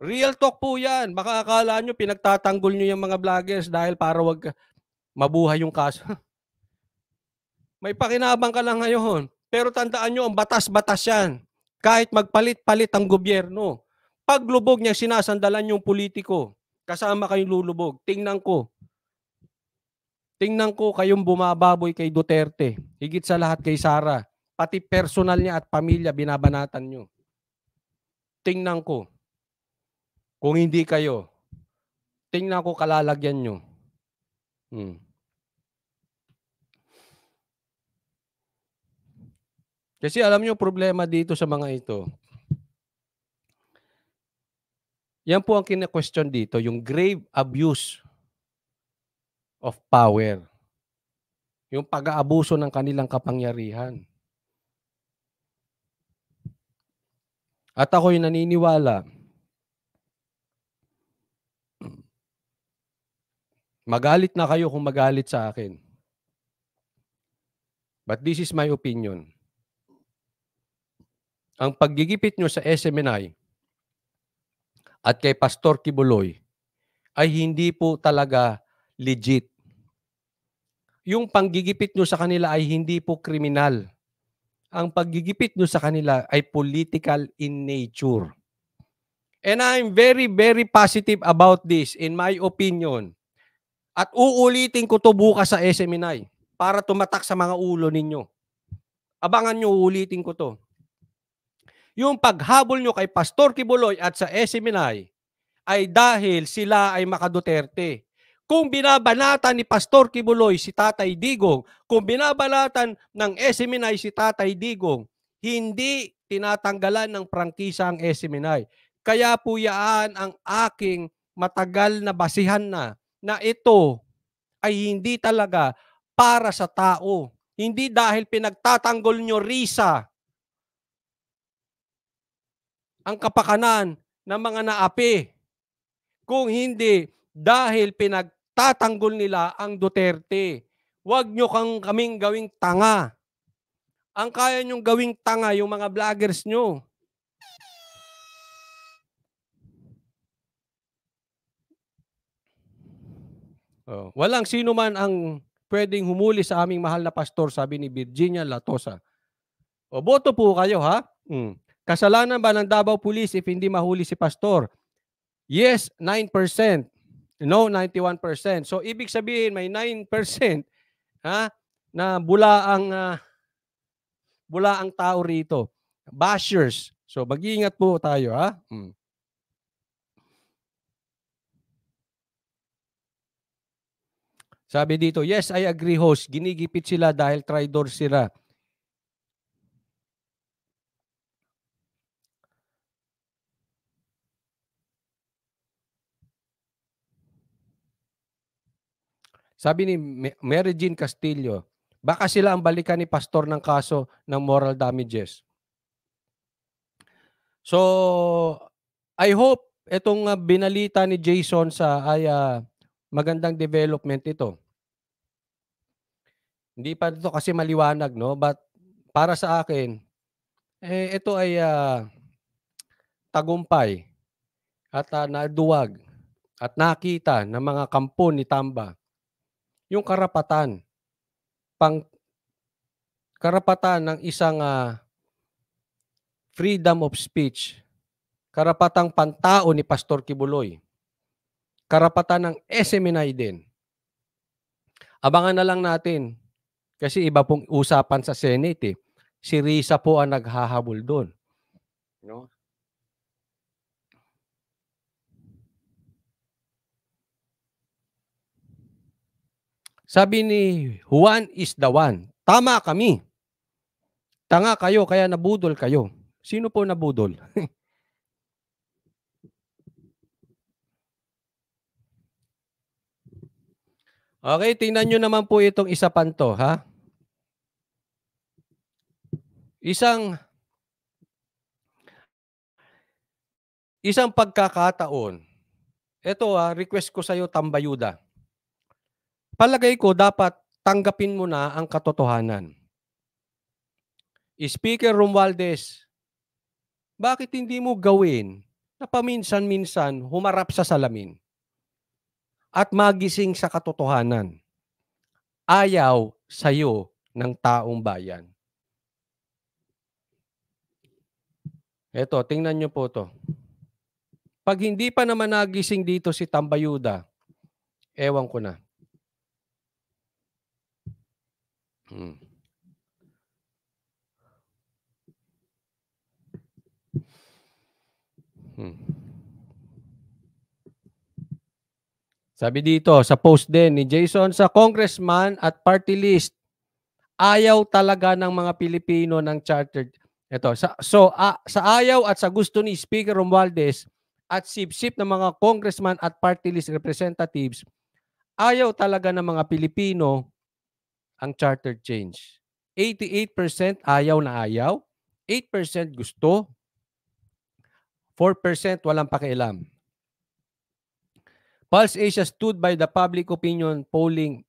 Real talk po yan. Baka akala nyo pinagtatanggol nyo yung mga vloggers dahil para wag mabuhay yung kaso. May pakinabang ka lang ngayon. Pero tandaan nyo, ang batas-batas yan. Kahit magpalit-palit ang gobyerno. Paglubog niya, sinasandalan yung politiko. Kasama kayong lulubog. Tingnan ko. Tingnan ko kayong bumababoy kay Duterte. Higit sa lahat kay Sara. Pati personal niya at pamilya binabanatan nyo. Tingnan ko. Kung hindi kayo, tingnan ko kalalagyan nyo. Hmm. Kasi alam niyo problema dito sa mga ito. Yan po ang kina-question dito, yung grave abuse of power. Yung pag-aabuso ng kanilang kapangyarihan. At ako'y naniniwala, magalit na kayo kung magalit sa akin. But this is my opinion. Ang paggigipit nyo sa SMNI at kay Pastor Kibuloy ay hindi po talaga legit. Yung panggigipit nyo sa kanila ay hindi po kriminal ang paggigipit nyo sa kanila ay political in nature. And I'm very, very positive about this, in my opinion. At uulitin ko to bukas sa SMNI para tumatak sa mga ulo ninyo. Abangan nyo, uulitin ko to. Yung paghabol nyo kay Pastor Kibuloy at sa SMNI ay dahil sila ay makaduterte. Kung binabanatan ni Pastor Kibuloy si Tatay Digong, kung binabalatan ng SMNI si Tatay Digong, hindi tinatanggalan ng prangkisa ang SMNI. Kaya po yaan ang aking matagal na basihan na na ito ay hindi talaga para sa tao. Hindi dahil pinagtatanggol nyo risa ang kapakanan ng mga naapi. Kung hindi, dahil pinag tatanggol nila ang Duterte. Huwag nyo kang kaming gawing tanga. Ang kaya nyong gawing tanga yung mga vloggers nyo. Oh, walang sino man ang pwedeng humuli sa aming mahal na pastor, sabi ni Virginia Latosa. O boto po kayo ha? Hmm. Kasalanan ba ng Davao Police if hindi mahuli si pastor? Yes, 9%. No, 91%. So ibig sabihin may 9% ha na bula ang uh, bula ang tao rito. Bashers. So mag-iingat po tayo ha. Hmm. Sabi dito, yes, I agree host. Ginigipit sila dahil traitor sila. Sabi ni Mary Jean Castillo, baka sila ang balikan ni pastor ng kaso ng moral damages. So, I hope itong uh, binalita ni Jason sa ay uh, magandang development ito. Hindi pa ito kasi maliwanag, no? But para sa akin, eh, ito ay uh, tagumpay at uh, naduwag at nakita ng mga kampo ni Tamba yung karapatan pang karapatan ng isang uh, freedom of speech, karapatang pantao ni Pastor Kibuloy, karapatan ng SMNI din. Abangan na lang natin kasi iba pong usapan sa Senate eh. Si Risa po ang naghahabol doon. No? Sabi ni Juan is the one. Tama kami. Tanga kayo, kaya nabudol kayo. Sino po nabudol? okay, tingnan nyo naman po itong isa panto, ha? Isang isang pagkakataon. Ito ha, request ko sa iyo tambayuda palagay ko dapat tanggapin mo na ang katotohanan. Speaker Romualdez, bakit hindi mo gawin na paminsan-minsan humarap sa salamin at magising sa katotohanan? Ayaw sa iyo ng taong bayan. Ito, tingnan nyo po to. Pag hindi pa naman nagising dito si Tambayuda, ewan ko na. Hmm. Hmm. Sabi dito, sa post din ni Jason, sa congressman at party list, ayaw talaga ng mga Pilipino ng chartered. Ito, sa, so uh, sa ayaw at sa gusto ni Speaker Romualdez at sip-sip ng mga congressman at party list representatives, ayaw talaga ng mga Pilipino ang charter change. 88% ayaw na ayaw, 8% gusto, 4% walang pakialam. Pulse Asia stood by the public opinion polling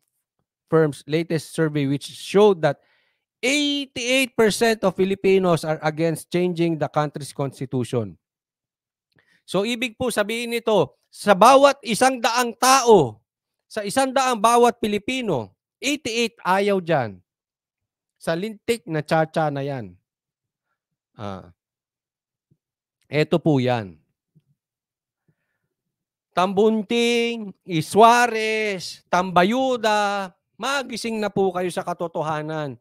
firm's latest survey which showed that 88% of Filipinos are against changing the country's constitution. So ibig po sabihin nito, sa bawat isang daang tao, sa isang daang bawat Pilipino, 88 ayaw dyan. Sa lintik na chacha na yan. Ah. Ito po yan. Tambunting, Iswares, Tambayuda, magising na po kayo sa katotohanan.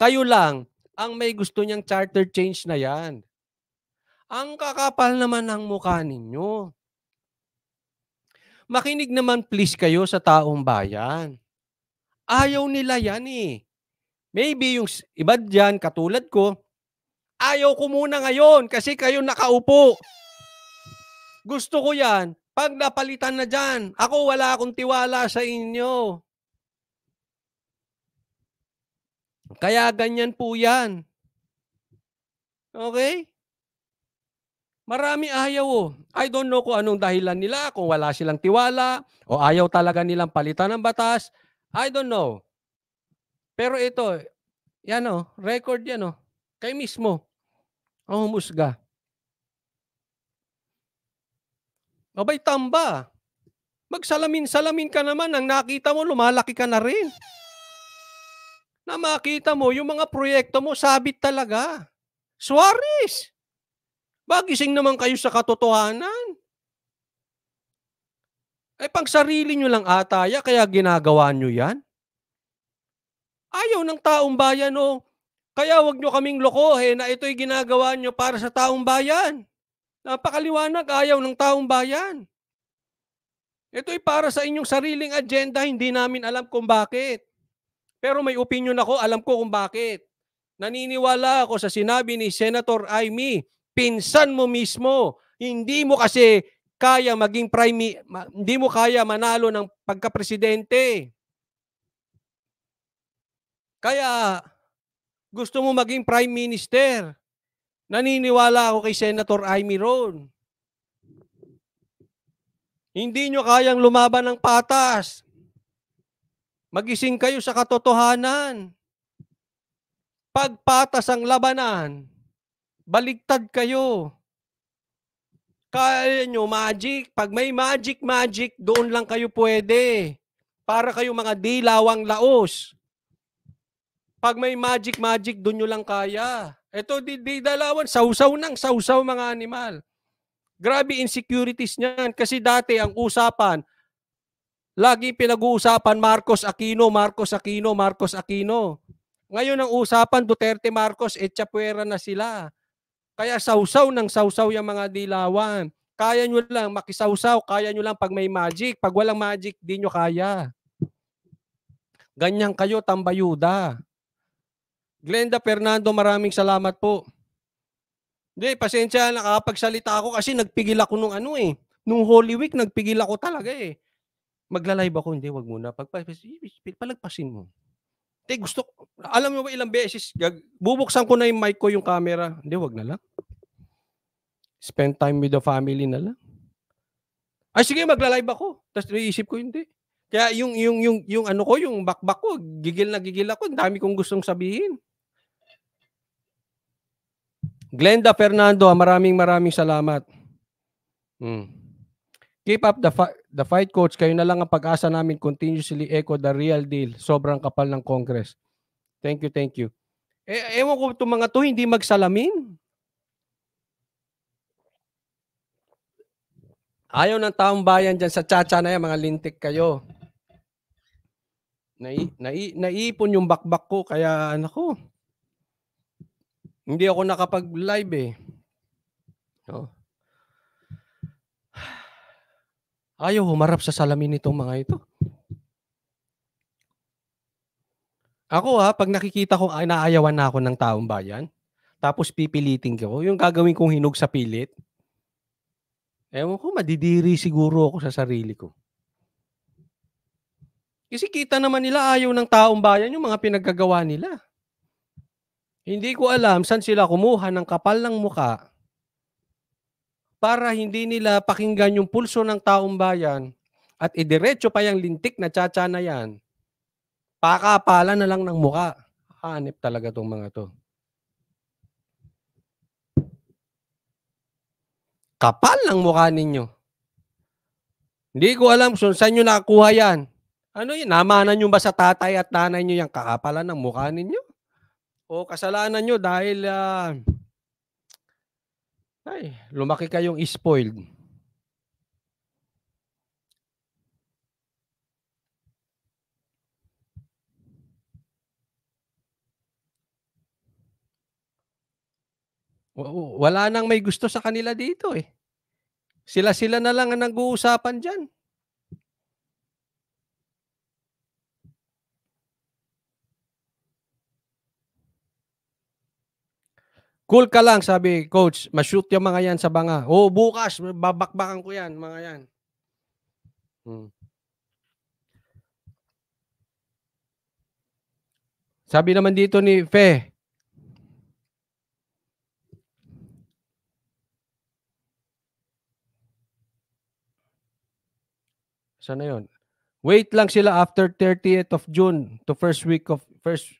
Kayo lang ang may gusto niyang charter change na yan. Ang kakapal naman ng mukha ninyo. Makinig naman please kayo sa taong bayan. Ayaw nila yan eh. Maybe yung iba dyan, katulad ko, ayaw ko muna ngayon kasi kayo nakaupo. Gusto ko yan. Pag napalitan na dyan, ako wala akong tiwala sa inyo. Kaya ganyan po yan. Okay? Marami ayaw oh. I don't know kung anong dahilan nila, kung wala silang tiwala, o ayaw talaga nilang palitan ng batas. I don't know. Pero ito, yan oh, record yan oh. Kay mismo. Ang humusga. Abay, tamba. Magsalamin-salamin ka naman. Ang nakita mo, lumalaki ka na rin. Na makita mo, yung mga proyekto mo, sabit talaga. Suarez! Bagising naman kayo sa katotohanan. Eh, pang sarili nyo lang ataya, kaya ginagawa nyo yan? Ayaw ng taong bayan, oh. Kaya wag nyo kaming lokohin na ito'y ginagawa nyo para sa taong bayan. Napakaliwanag, ayaw ng taong bayan. Ito'y para sa inyong sariling agenda, hindi namin alam kung bakit. Pero may opinion ako, alam ko kung bakit. Naniniwala ako sa sinabi ni Senator Amy, pinsan mo mismo, hindi mo kasi kaya maging prime, hindi mo kaya manalo ng pagka-presidente. Kaya gusto mo maging prime minister. Naniniwala ako kay Senator Amy Ron. Hindi nyo kayang lumaban ng patas. Magising kayo sa katotohanan. Pagpatas ang labanan, baligtad kayo. Kaya nyo magic. Pag may magic, magic, doon lang kayo pwede. Para kayo mga dilawang laos. Pag may magic, magic, doon nyo lang kaya. Ito, di, di dalawan, sausaw nang sausaw mga animal. Grabe insecurities niyan. Kasi dati ang usapan, lagi pinag-uusapan Marcos Aquino, Marcos Aquino, Marcos Aquino. Ngayon ang usapan Duterte Marcos, etchapuera na sila. Kaya sausaw ng sausaw yung mga dilawan. Kaya nyo lang makisawsaw, kaya nyo lang pag may magic. Pag walang magic, di nyo kaya. Ganyan kayo, tambayuda. Glenda Fernando, maraming salamat po. Hindi, pasensya, nakakapagsalita ako kasi nagpigil ako nung ano eh. Nung Holy Week, nagpigil ako talaga eh. Magla-live ako, hindi, wag muna. Pag, palagpasin mo. Hindi, gusto, alam mo ba ilang beses, bubuksan ko na yung mic ko, yung camera. Hindi, wag na lang. Spend time with the family na lang. Ay, sige, magla-live ako. Tapos naisip ko, hindi. Kaya yung, yung, yung, yung ano ko, yung bakbak ko, gigil na gigil ako. Dami kong gustong sabihin. Glenda Fernando, maraming maraming salamat. Hmm. Keep up the, fi- the fight, coach. Kayo na lang ang pag-asa namin continuously echo the real deal. Sobrang kapal ng Congress. Thank you, thank you. Eh, ewan ko itong mga to, hindi magsalamin. Ayaw ng taong bayan dyan sa tsacha na yan, mga lintik kayo. Nai, nai, naipon yung bakbak ko, kaya ko, hindi ako nakapag-live eh. No? Ayaw humarap sa salamin nitong mga ito. Ako ha, pag nakikita ko ay naayawan na ako ng taong bayan, tapos pipilitin ko, yung gagawin kong hinog sa pilit, ewan ko, madidiri siguro ako sa sarili ko. Kasi kita naman nila ayaw ng taong bayan yung mga pinaggagawa nila. Hindi ko alam saan sila kumuha ng kapal ng muka para hindi nila pakinggan yung pulso ng taong bayan at idiretso pa yung lintik na tsatsya na yan. Pakapala na lang ng muka. Hanip talaga tong mga to. Kapal ng mukha ninyo. Hindi ko alam kung saan nyo nakakuha yan. Ano yun? Namanan nyo ba sa tatay at nanay nyo yung kakapalan ng mukha ninyo? O kasalanan nyo dahil uh, ay, lumaki kayong spoiled. Wala nang may gusto sa kanila dito eh. Sila-sila na lang ang nag-uusapan dyan. Cool ka lang, sabi coach. Ma-shoot yung mga yan sa banga. Oh, bukas, babakbakan ko yan, mga yan. Hmm. Sabi naman dito ni Fe, Sana yon. Wait lang sila after 30th of June to first week of first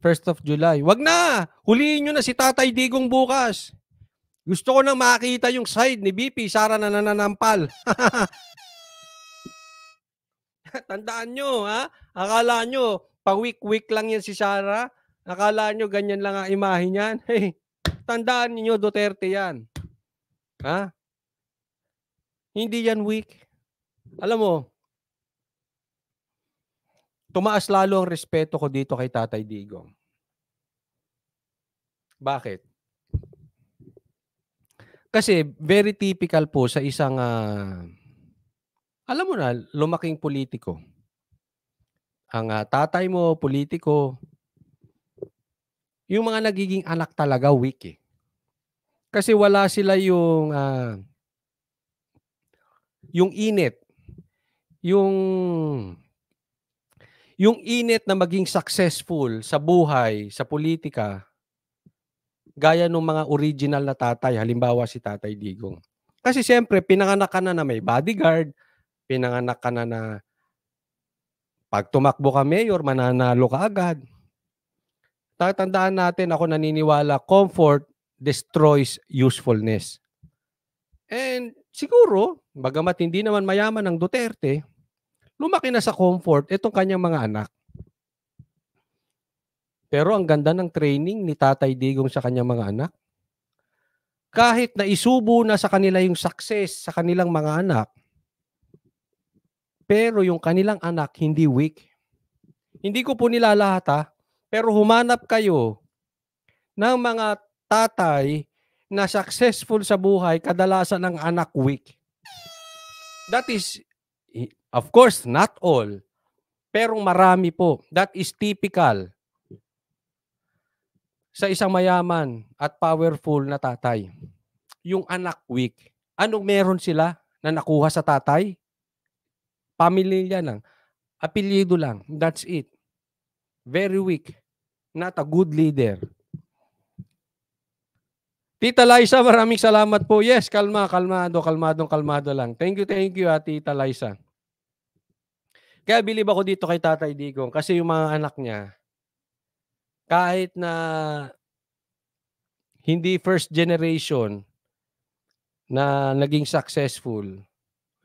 first of July. Wag na! Huliin nyo na si Tatay Digong bukas. Gusto ko nang makita yung side ni BP Sara na nananampal. Tandaan nyo, ha? Akala nyo, pa week-week lang yan si Sara. Akala nyo, ganyan lang ang imahe niyan. Tandaan niyo Duterte yan. Ha? Hindi yan weak. Alam mo, tumaas lalo ang respeto ko dito kay Tatay Digong. Bakit? Kasi very typical po sa isang, uh, alam mo na, lumaking politiko. Ang uh, tatay mo, politiko, yung mga nagiging anak talaga weak eh. Kasi wala sila yung uh, yung init yung yung init na maging successful sa buhay, sa politika, gaya ng mga original na tatay, halimbawa si Tatay Digong. Kasi siyempre, pinanganak ka na na may bodyguard, pinanganak ka na na pag tumakbo ka mayor, mananalo ka agad. Tatandaan natin, ako naniniwala, comfort destroys usefulness. And siguro, bagamat hindi naman mayaman ng Duterte, lumaki na sa comfort itong kanyang mga anak. Pero ang ganda ng training ni Tatay Digong sa kanyang mga anak. Kahit na isubo na sa kanila yung success sa kanilang mga anak, pero yung kanilang anak hindi weak. Hindi ko po nilalahat ha, pero humanap kayo ng mga tatay na successful sa buhay, kadalasan ng anak weak. That is Of course, not all. Pero marami po. That is typical sa isang mayaman at powerful na tatay. Yung anak weak. Anong meron sila na nakuha sa tatay? Pamilya lang. Apelyido lang. That's it. Very weak. Not a good leader. Tita Liza, maraming salamat po. Yes, kalma, kalmado, kalmadong, kalmado lang. Thank you, thank you, ah, Tita Liza. Kaya bilib ako dito kay Tatay Digong kasi yung mga anak niya, kahit na hindi first generation na naging successful,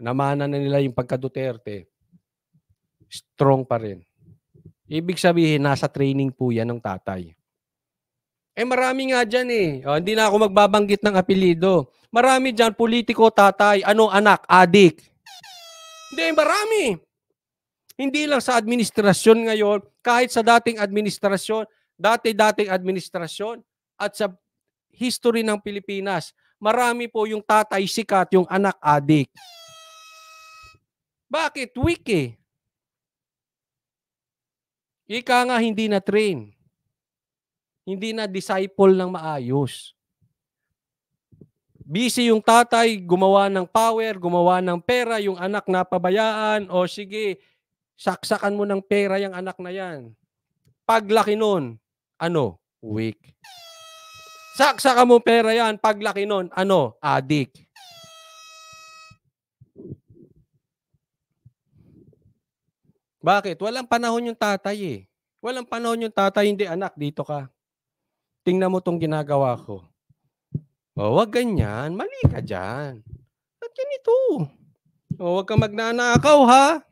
namana na nila yung pagka-Duterte, strong pa rin. Ibig sabihin, nasa training po yan ng tatay. Eh marami nga dyan eh. O, hindi na ako magbabanggit ng apelido. Marami dyan, politiko, tatay, ano anak, adik. Hindi, marami. Hindi lang sa administrasyon ngayon, kahit sa dating administrasyon, dati-dating administrasyon, at sa history ng Pilipinas, marami po yung tatay sikat, yung anak adik. Bakit? Weak eh. Ika nga hindi na train. Hindi na disciple ng maayos. Busy yung tatay, gumawa ng power, gumawa ng pera, yung anak na pabayaan, o sige, saksakan mo ng pera yung anak na yan. Paglaki nun, ano? Weak. Saksakan mo pera yan. Paglaki nun, ano? Adik. Bakit? Walang panahon yung tatay eh. Walang panahon yung tatay, hindi anak, dito ka. Tingnan mo tong ginagawa ko. O, wag ganyan. Mali ka dyan. At ganito. O, wag ka magnanakaw, ha?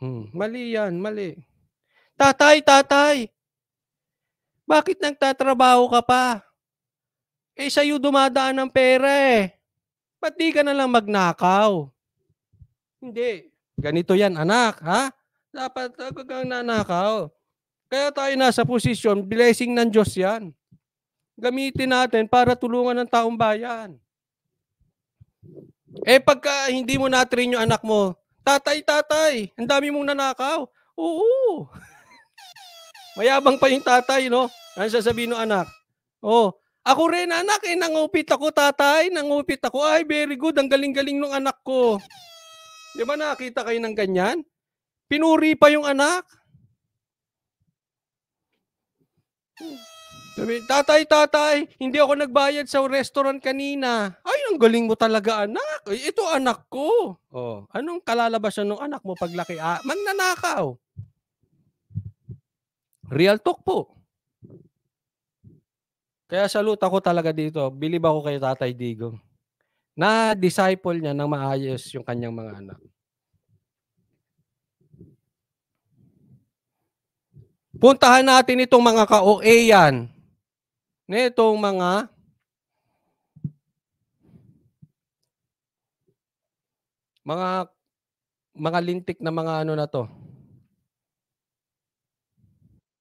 Hmm, mali yan, mali. Tatay, tatay. Bakit nagtatrabaho ka pa? Eh, sa'yo dumadaan ng pera eh. Ba't di ka na lang magnakaw? Hindi. Ganito yan, anak, ha? Dapat huwag kang nanakaw. Kaya tayo nasa posisyon, blessing ng Diyos yan. Gamitin natin para tulungan ng taong bayan. Eh pagka hindi mo natrain yung anak mo, tatay, tatay, ang dami mong nanakaw. Oo. Mayabang pa yung tatay, no? Ano sasabihin ng anak? Oh, ako rin anak, eh, nangupit ako tatay, nangupit ako. Ay, very good, ang galing-galing ng anak ko. Di ba nakita kayo ng ganyan? Pinuri pa yung anak. Sabi, tatay, tatay, hindi ako nagbayad sa restaurant kanina. Ay, ang galing mo talaga, anak. Ay, ito anak ko. Oh, anong kalalabasan ng anak mo paglaki? Ah, magnanakaw. Real talk po. Kaya salute ako talaga dito. Bilib ako kay Tatay Digong. Na disciple niya ng maayos yung kanyang mga anak. Puntahan natin itong mga ka-OA yan. Nitong mga mga mga lintik na mga ano na to.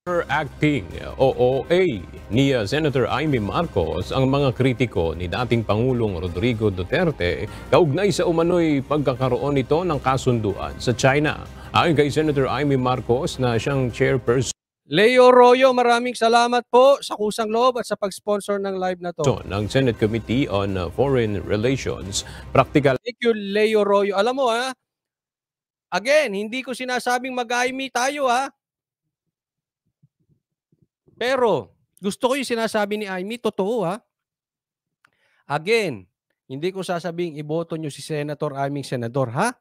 Acting OOA ni Senator Amy Marcos ang mga kritiko ni dating Pangulong Rodrigo Duterte kaugnay sa umano'y pagkakaroon nito ng kasunduan sa China. Ayon kay Senator Amy Marcos na siyang chairperson Leo Royo, maraming salamat po sa kusang loob at sa pag-sponsor ng live na to. ng Senate Committee on Foreign Relations, praktikal Thank you, Leo Royo. Alam mo ha, again, hindi ko sinasabing mag-IME tayo ha. Pero, gusto ko yung sinasabi ni Amy, totoo ha. Again, hindi ko sasabing iboto nyo si Senator Aming Senador ha.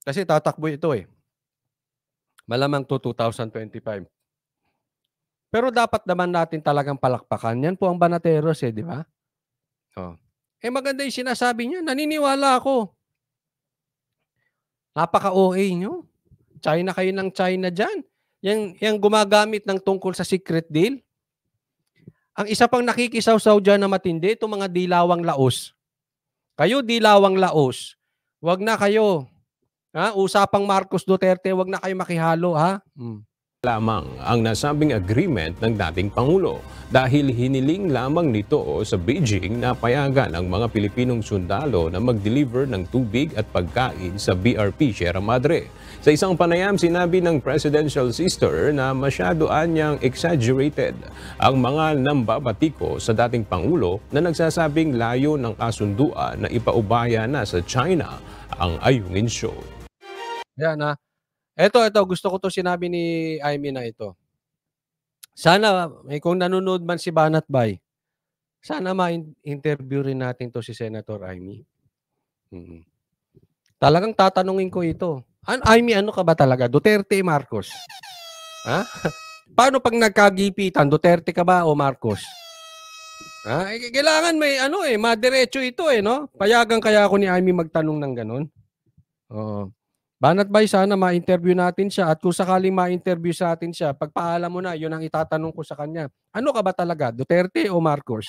Kasi tatakbo ito eh. Malamang to 2025. Pero dapat naman natin talagang palakpakan. Yan po ang Banateros eh, di ba? Oh. Eh maganda yung sinasabi niya. Naniniwala ako. Napaka-OA nyo. China kayo ng China dyan. Yang, yang gumagamit ng tungkol sa secret deal. Ang isa pang nakikisaw-saw dyan na matindi, itong mga dilawang laos. Kayo dilawang laos. Huwag na kayo. Ha? Usapang Marcos Duterte, wag na kayo makihalo, ha? Hmm. lamang ang nasabing agreement ng dating Pangulo dahil hiniling lamang nito sa Beijing na payagan ang mga Pilipinong sundalo na mag-deliver ng tubig at pagkain sa BRP Sierra Madre. Sa isang panayam, sinabi ng presidential sister na masyado anyang exaggerated ang mga nambabatiko sa dating Pangulo na nagsasabing layo ng kasunduan na ipaubaya na sa China ang Ayungin Show. Yan ha. Ito, ito. Gusto ko to sinabi ni Amy na ito. Sana, eh, kung nanonood man si Banat Bay, sana ma-interview rin natin to si Senator Amy. Mm. Talagang tatanungin ko ito. An Amy, ano ka ba talaga? Duterte, Marcos? Ha? Paano pag nagkagipitan, Duterte ka ba o Marcos? Ha? Eh, kailangan may ano eh, madiretso ito eh, no? Payagan kaya ako ni Amy magtanong ng ganun. Oo. Banat Bay, sana ma-interview natin siya at kung sakaling ma-interview sa atin siya, pagpaalam mo na, yun ang itatanong ko sa kanya. Ano ka ba talaga, Duterte o Marcos?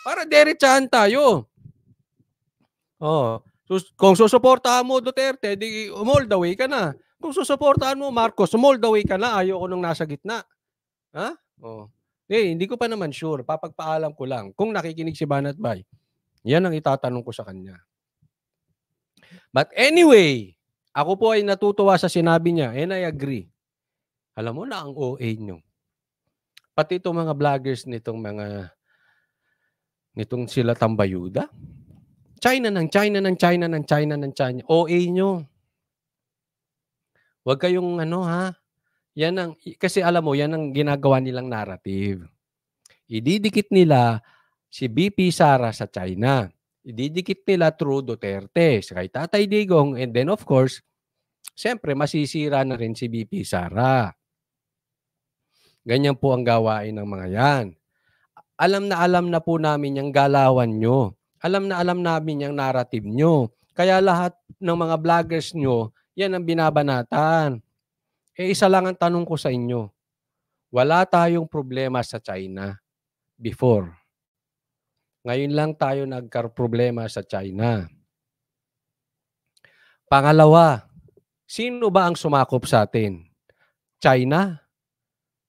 Para diretsahan tayo. Oh, kung susuportahan mo Duterte, di all the way ka na. Kung susuportahan mo Marcos, all the way ka na. Ayoko nung nasa gitna. Ha? Oh. Eh, hindi ko pa naman sure. Papagpaalam ko lang. Kung nakikinig si Banat Bay, yan ang itatanong ko sa kanya. But anyway, ako po ay natutuwa sa sinabi niya and I agree. Alam mo na ang OA nyo. Pati itong mga vloggers nitong mga nitong sila Tambayuda. China ng China ng China ng China ng China. OA nyo. Huwag kayong ano ha. Yan ang, kasi alam mo, yan ang ginagawa nilang narrative. Ididikit nila si BP Sara sa China. Ididikit nila through Duterte kay Tatay Digong and then of course, siyempre masisira na rin si BP Sara. Ganyan po ang gawain ng mga yan. Alam na alam na po namin yung galawan nyo. Alam na alam namin yung narrative nyo. Kaya lahat ng mga vloggers nyo, yan ang binabanatan. Eh isa lang ang tanong ko sa inyo. Wala tayong problema sa China before. Ngayon lang tayo nagkar-problema sa China. Pangalawa, sino ba ang sumakop sa atin? China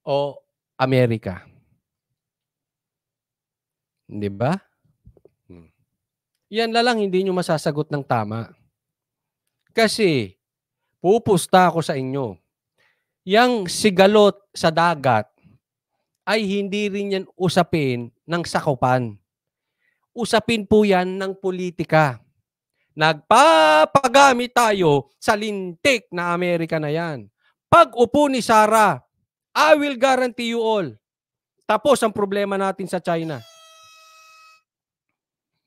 o Amerika? Di ba? Hmm. Yan lang hindi nyo masasagot ng tama. Kasi, pupusta ako sa inyo. Yang sigalot sa dagat ay hindi rin yan usapin ng sakupan. Usapin po yan ng politika. Nagpapagamit tayo sa lintik na Amerika na yan. Pag upo ni Sara, I will guarantee you all. Tapos ang problema natin sa China.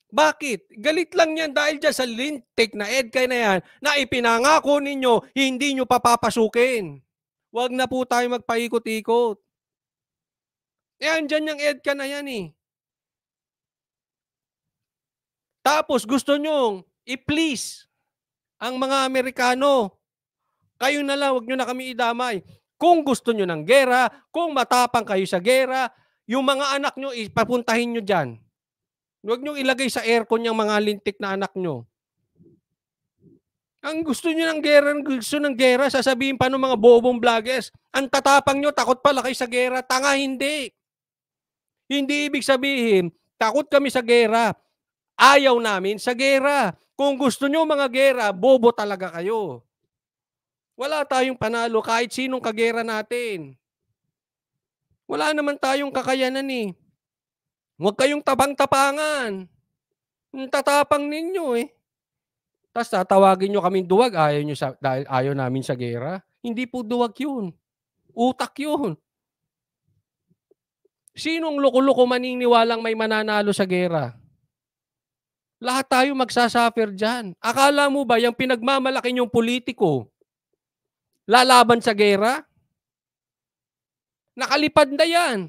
Bakit? Galit lang yan dahil dyan sa lintik na EDCA na yan na ipinangako ninyo, hindi nyo papapasukin. Huwag na po tayo magpaikot-ikot. Eh, andyan yung EDCA na yan eh. Tapos gusto nyong i-please ang mga Amerikano. Kayo na lang, huwag nyo na kami idamay. Kung gusto nyo ng gera, kung matapang kayo sa gera, yung mga anak nyo, ipapuntahin nyo dyan. Huwag nyo ilagay sa aircon yung mga lintik na anak nyo. Ang gusto nyo ng gera, ang gusto ng gera, sasabihin pa ng mga bobong vloggers, ang tatapang nyo, takot pala kayo sa gera. Tanga, hindi. Hindi ibig sabihin, takot kami sa gera. Ayaw namin sa gera. Kung gusto nyo mga gera, bobo talaga kayo. Wala tayong panalo kahit sinong kagera natin. Wala naman tayong kakayanan eh. Huwag kayong tabang-tapangan. Ang tatapang ninyo eh. Tapos tatawagin nyo kaming duwag, ayaw, nyo sa, dahil ayaw namin sa gera. Hindi po duwag yun. Utak yun. Sinong loko-loko maniniwalang may mananalo sa gera? Lahat tayo magsasuffer dyan. Akala mo ba yung pinagmamalaki yung politiko, lalaban sa gera? Nakalipad na yan.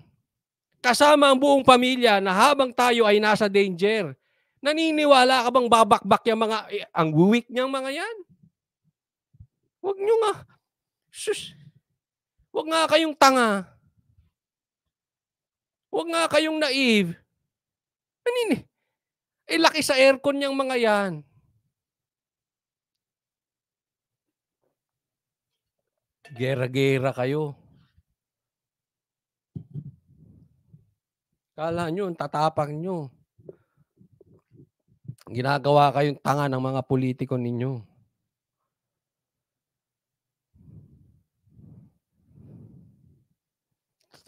Kasama ang buong pamilya na habang tayo ay nasa danger. Naniniwala ka bang babakbak yung mga, eh, ang weak niyang mga yan? Huwag nyo nga. Sus. Huwag nga kayong tanga. Huwag nga kayong naive. Anini? Eh, laki sa aircon niyang mga yan. Gera-gera kayo. Kala nyo, tatapang nyo. Ginagawa kayong tanga ng mga politiko ninyo.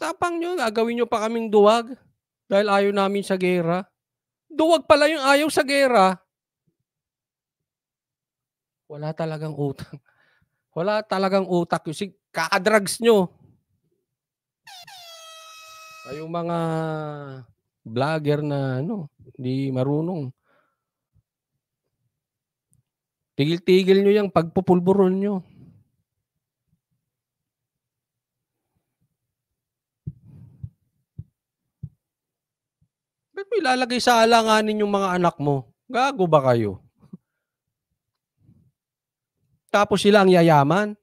Tapang nyo, gagawin nyo pa kaming duwag dahil ayaw namin sa gera. Duwag pala yung ayaw sa gera. Wala talagang utak. Wala talagang utak. Yung kakadrugs nyo. Kayong mga vlogger na ano, hindi marunong. Tigil-tigil nyo yung pagpupulburon nyo. Ba't mo ilalagay sa alanganin yung mga anak mo? Gago ba kayo? Tapos sila ang yayaman?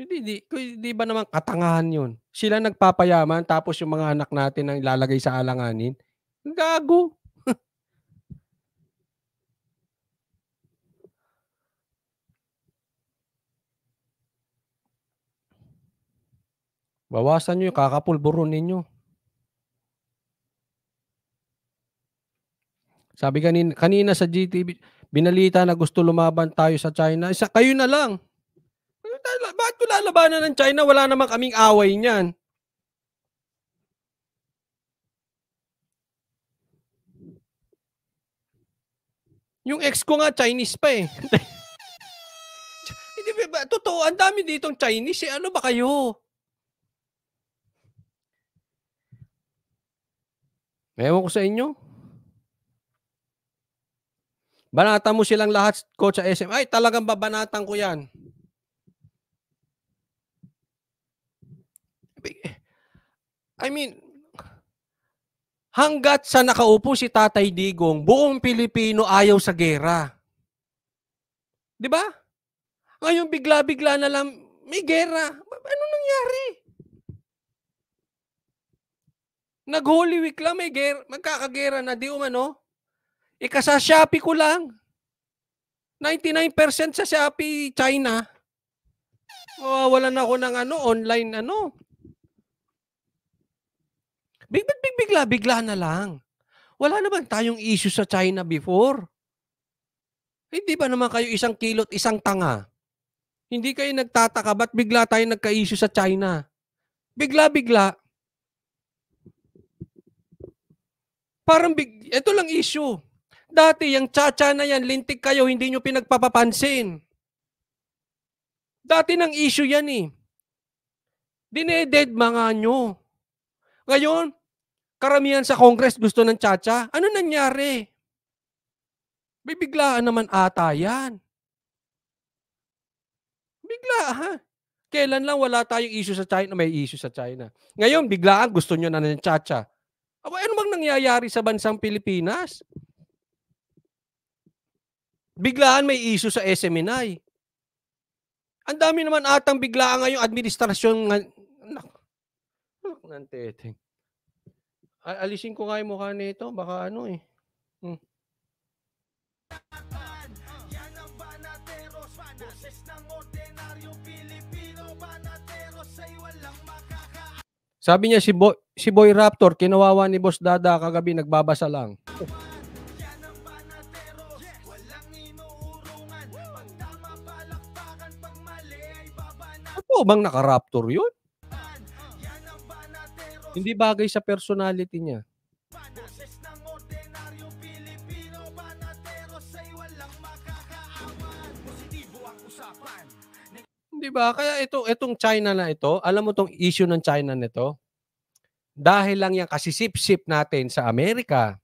Hindi, di, di ba naman katangahan yun? Sila nagpapayaman tapos yung mga anak natin ang ilalagay sa alanganin? Gago. Bawasan nyo yung kakapulburon ninyo. Sabi kanina, kanina sa GTV, binalita na gusto lumaban tayo sa China. Isa, kayo na lang. Bakit ko lalabanan ng China? Wala namang kaming away niyan. Yung ex ko nga, Chinese pa eh. Hindi ba, totoo, ang dami ditong Chinese eh. Ano ba kayo? Ewan ko sa inyo. Banata mo silang lahat, coach sa SM. Ay, talagang babanatan ko yan. I mean, hanggat sa nakaupo si Tatay Digong, buong Pilipino ayaw sa gera. Di ba? Ngayon bigla-bigla na lang, may gera. Ano nangyari? Nag-Holy Week lang, may gera, magkakagera na, di umano. Ika sa Shopee ko lang. 99% sa Shopee, China. Mawawalan ako ng ano, online ano. Big, big, big, bigla, bigla na lang. Wala naman tayong issue sa China before. Hindi ba naman kayo isang kilot, isang tanga? Hindi kayo nagtataka, ba't bigla tayo nagka-issue sa China? Bigla-bigla. Parang big, ito lang issue. Dati, yung chacha na yan, lintik kayo, hindi nyo pinagpapapansin. Dati ng issue yan eh. Dineded mga nyo. Ngayon, karamihan sa Congress gusto ng chacha. Ano nangyari? May biglaan naman ata yan. Bigla, ha? Kailan lang wala tayong issue sa China, may issue sa China. Ngayon, biglaan gusto nyo na ng. Aba, ano bang nangyayari sa bansang Pilipinas? Biglaan may issue sa SMNI. Ang dami naman atang biglaan ngayong administrasyon. Anak ng teteng. Alisin ko nga yung mukha nito. Baka ano eh. Hmm. Ng Sabi niya si Boy, si Boy Raptor, kinawawa ni Boss Dada kagabi, nagbabasa lang. Yan Ano bang naka-Raptor yun? Hindi bagay sa personality niya. Di ba? Kaya ito, itong China na ito, alam mo tong issue ng China nito? Dahil lang yan kasisip-sip natin sa Amerika.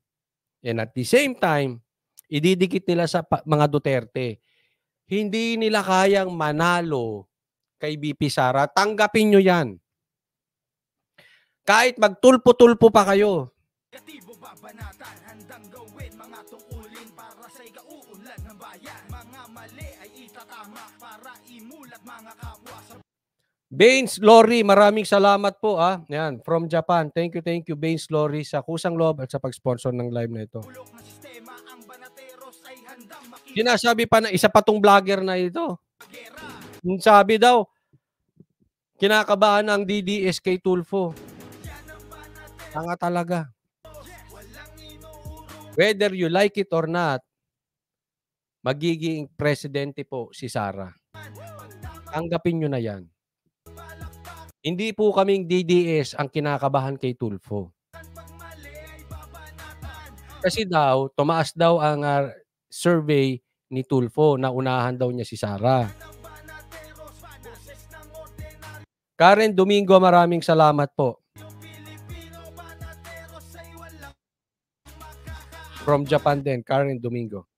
And at the same time, ididikit nila sa mga Duterte. Hindi nila kayang manalo kay BP Sara. Tanggapin nyo yan. Kahit magtulpo-tulpo pa kayo. Negatibo babanatan Handang gawin mga tungkulin Para sa ikauunlad ng bayan Mga mali ay itatama Para imulat mga kapwa sa Baines Lori, maraming salamat po ah. Yan, from Japan. Thank you, thank you Baines Lori sa kusang loob at sa pag-sponsor ng live na ito. Sinasabi pa na isa pa tong vlogger na ito. Sabi daw, kinakabahan ang DDS kay Tulfo. Tanga talaga. Whether you like it or not, magiging presidente po si Sara. Tanggapin nyo na yan. Hindi po kaming DDS ang kinakabahan kay Tulfo. Kasi daw, tumaas daw ang ah, survey ni Tulfo na unahan daw niya si Sara. Karen Domingo, maraming salamat po. From Japan din, Karen Domingo.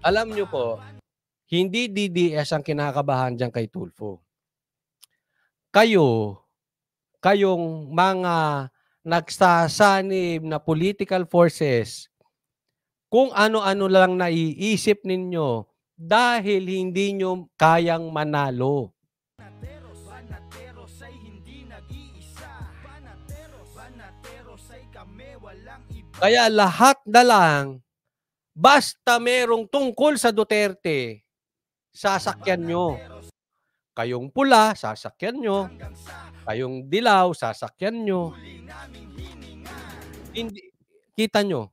Alam nyo po, hindi DDS ang kinakabahan dyan kay Tulfo. Kayo, kayong mga nagsasanib na political forces, kung ano-ano lang naiisip ninyo dahil hindi nyo kayang manalo. Banateros Banateros ay hindi nag-iisa Banateros Banateros ay kami walang iba Kaya lahat na lang, basta merong tungkol sa Duterte, sasakyan nyo. Kayong pula, sasakyan nyo. Kayong dilaw, sasakyan nyo. Hindi, kita nyo.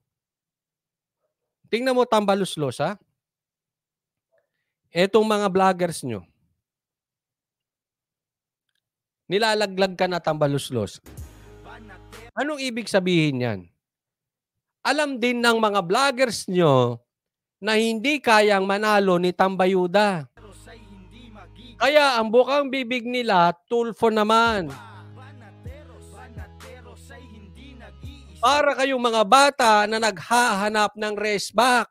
Tingnan mo tambaluslos, ha? Etong mga vloggers nyo. Nilalaglag ka na tambaluslos. Anong ibig sabihin yan? alam din ng mga vloggers nyo na hindi kayang manalo ni Tambayuda. Kaya ang bukang bibig nila, tulfo naman. Para kayong mga bata na naghahanap ng rest back.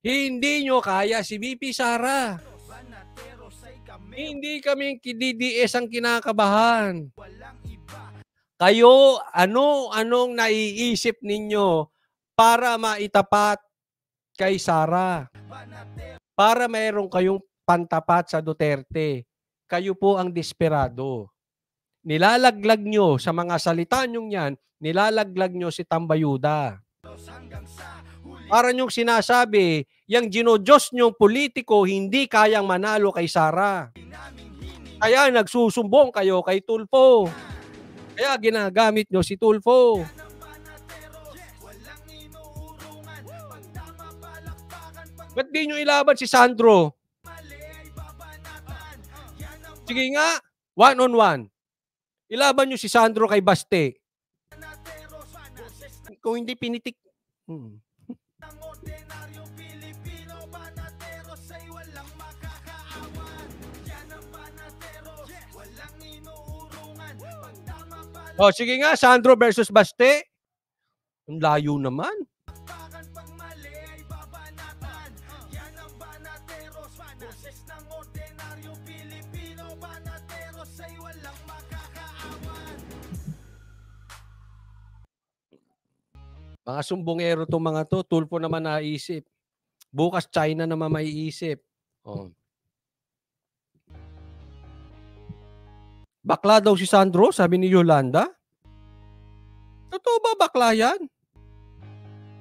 Hindi nyo kaya si BP Sara. Hindi kami DDS ang kinakabahan. Kayo, ano anong naiisip ninyo para maitapat kay Sara? Para mayroon kayong pantapat sa Duterte. Kayo po ang desperado. Nilalaglag nyo sa mga salita nyong yan, nilalaglag nyo si Tambayuda. Para nyong sinasabi, yung ginodiyos nyong politiko hindi kayang manalo kay Sara. Kaya nagsusumbong kayo kay Tulfo. Kaya ginagamit nyo si Tulfo. Ba't di nyo ilaban si Sandro? Sige nga, one on one. Ilaban nyo si Sandro kay Baste. Kung hindi pinitik... Hmm. Tama O sige nga, Sandro versus Baste. Ang layo naman. Mga sumbongero to mga to. Tulfo naman naisip. Bukas China naman maiisip. Oh. Bakla daw si Sandro, sabi ni Yolanda. Totoo ba bakla yan?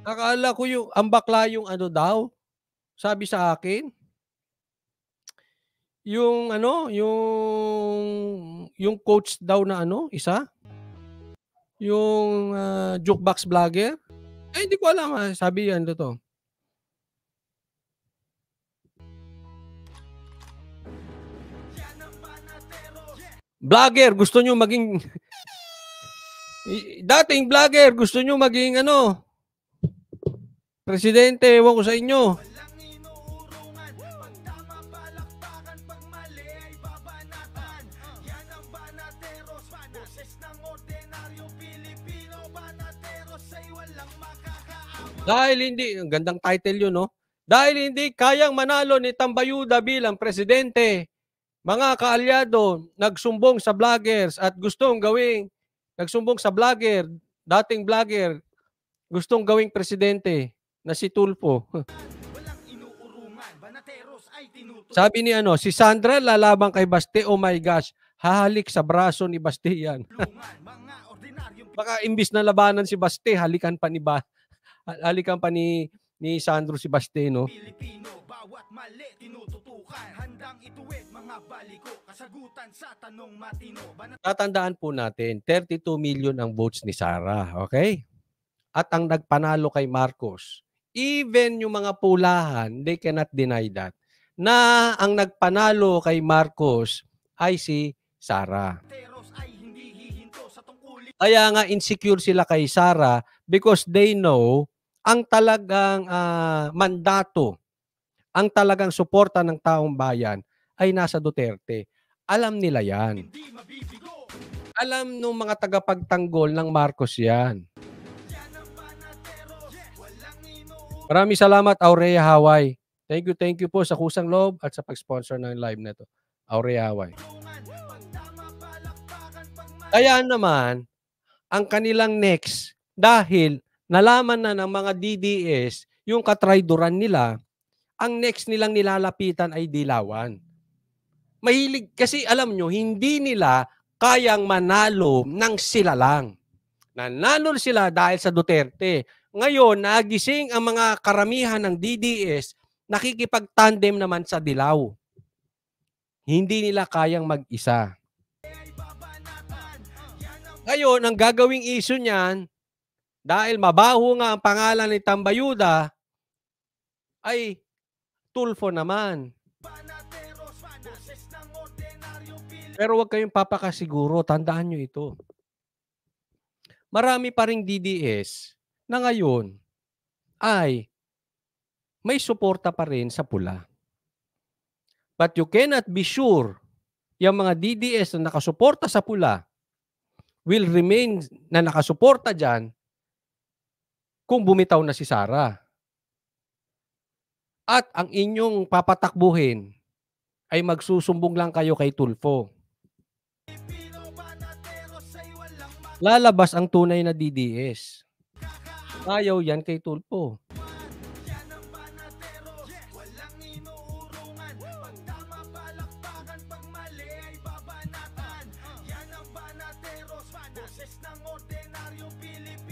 Akala ko yung, ang bakla yung ano daw, sabi sa akin. Yung ano, yung, yung coach daw na ano, isa. Yung ah, jukebox vlogger. Eh, hindi ko alam. ah. Sabi yan, to. Vlogger, gusto nyo maging... Dating vlogger, gusto nyo maging ano? Presidente, ewan ko sa inyo. Dahil hindi, ang gandang title yun, no? Dahil hindi kayang manalo ni Tambayuda bilang presidente, mga kaalyado, nagsumbong sa vloggers at gustong gawing, nagsumbong sa vlogger, dating vlogger, gustong gawing presidente na si Tulfo. Sabi ni ano, si Sandra lalabang kay Baste, oh my gosh, hahalik sa braso ni Baste yan. Baka imbis na labanan si Baste, halikan pa ni ba halikan pa ni ni Sandro si Baste, no? Pilipino Bawat mali tinututukan Handang ituwid mga baliko Kasagutan sa tanong matino Banat Tatandaan po natin, 32 million ang votes ni Sara, okay? At ang nagpanalo kay Marcos, even yung mga pulahan, they cannot deny that, na ang nagpanalo kay Marcos ay si Sara. Kaya nga insecure sila kay Sara because they know ang talagang ah, mandato, ang talagang suporta ng taong bayan ay nasa Duterte. Alam nila yan. Alam ng mga tagapagtanggol ng Marcos yan. Maraming salamat, Aurea Hawaii. Thank you, thank you po sa kusang loob at sa pag-sponsor ng live na to. Aurea mali Kaya naman, ang kanilang next, dahil nalaman na ng mga DDS yung katrayduran nila, ang next nilang nilalapitan ay dilawan. Mahilig, kasi alam nyo, hindi nila kayang manalo ng sila lang. Nanalo sila dahil sa Duterte. Ngayon, nagising ang mga karamihan ng DDS, nakikipag-tandem naman sa dilaw. Hindi nila kayang mag-isa. Ngayon, ang gagawing issue niyan, dahil mabaho nga ang pangalan ni Tambayuda, ay Tulfo naman. Pero huwag kayong papakasiguro, tandaan nyo ito. Marami pa ring DDS na ngayon ay may suporta pa rin sa pula. But you cannot be sure yung mga DDS na nakasuporta sa pula will remain na nakasuporta dyan kung bumitaw na si Sara. At ang inyong papatakbuhin ay magsusumbong lang kayo kay Tulfo. Lalabas ang tunay na DDS. Ayaw yan kay Tulfo.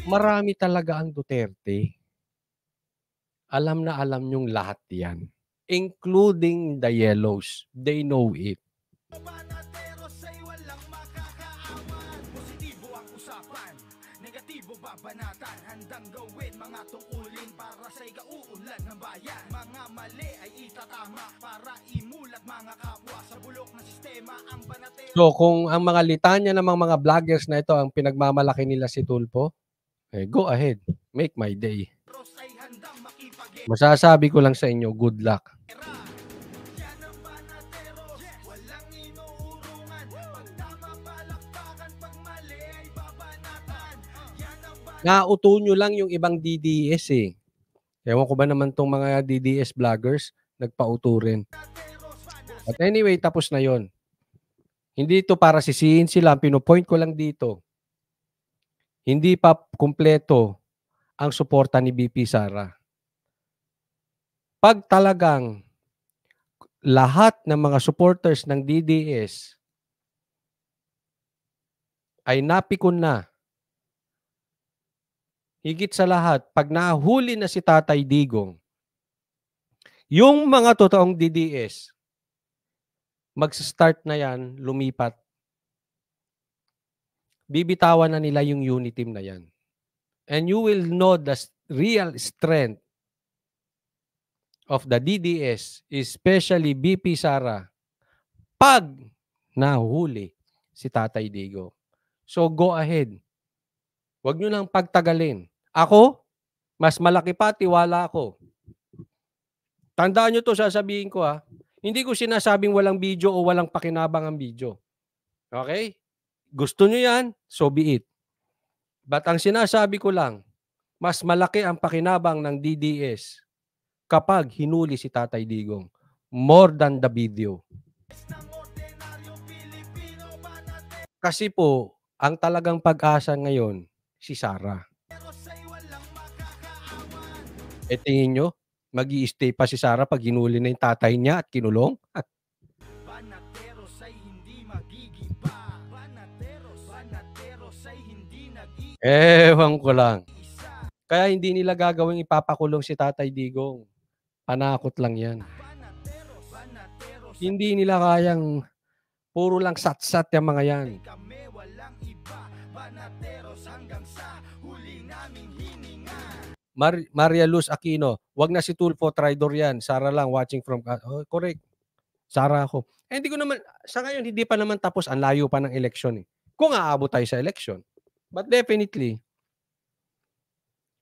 Marami talaga ang Duterte. Alam na alam yung lahat yan. Including the yellows. They know it. Babanatan Handang gawin mga tungkulin Para sa ikauunlad ng bayan Mga mali ay itatama Para imulat mga kapwa Sa bulok na sistema ang banatero So kung ang mga litanya ng mga, mga vloggers na ito ang pinagmamalaki nila si Tulfo, eh, go ahead. Make my day. Masasabi ko lang sa inyo, good luck. Nauto nyo lang yung ibang DDS eh. Ewan ko ba naman tong mga DDS vloggers, nagpauto rin. But anyway, tapos na yon. Hindi ito para sisihin sila. Ang Pinopoint ko lang dito. Hindi pa kumpleto ang suporta ni BP Sara. Pag talagang lahat ng mga supporters ng DDS ay napikon na higit sa lahat, pag nahuli na si Tatay Digong, yung mga totoong DDS, mag-start na yan, lumipat. Bibitawan na nila yung unit team na yan. And you will know the real strength of the DDS, especially BP Sara, pag nahuli si Tatay Digo. So go ahead. Huwag nyo lang pagtagalin. Ako, mas malaki pa tiwala ko. Tandaan nyo to, sasabihin ko ha. Hindi ko sinasabing walang video o walang pakinabang ang video. Okay? Gusto nyo yan, so be it. But ang sinasabi ko lang, mas malaki ang pakinabang ng DDS kapag hinuli si Tatay Digong. More than the video. Kasi po, ang talagang pag-asa ngayon, si Sarah. E tingin nyo, mag stay pa si Sarah pag hinuli na yung tatay niya at kinulong? Nag-iisa Ewan ko lang. Kaya hindi nila gagawing ipapakulong si Tatay Digong. Panakot lang yan. Hindi nila kayang puro lang sat-sat yung mga yan. Mar- Maria Luz Aquino, wag na si Tulfo, traitor yan. Sara lang, watching from... Oh, correct. Sara ako. Eh, hindi ko naman, sa ngayon, hindi pa naman tapos. Ang layo pa ng eleksyon eh. Kung aabot tayo sa eleksyon. But definitely,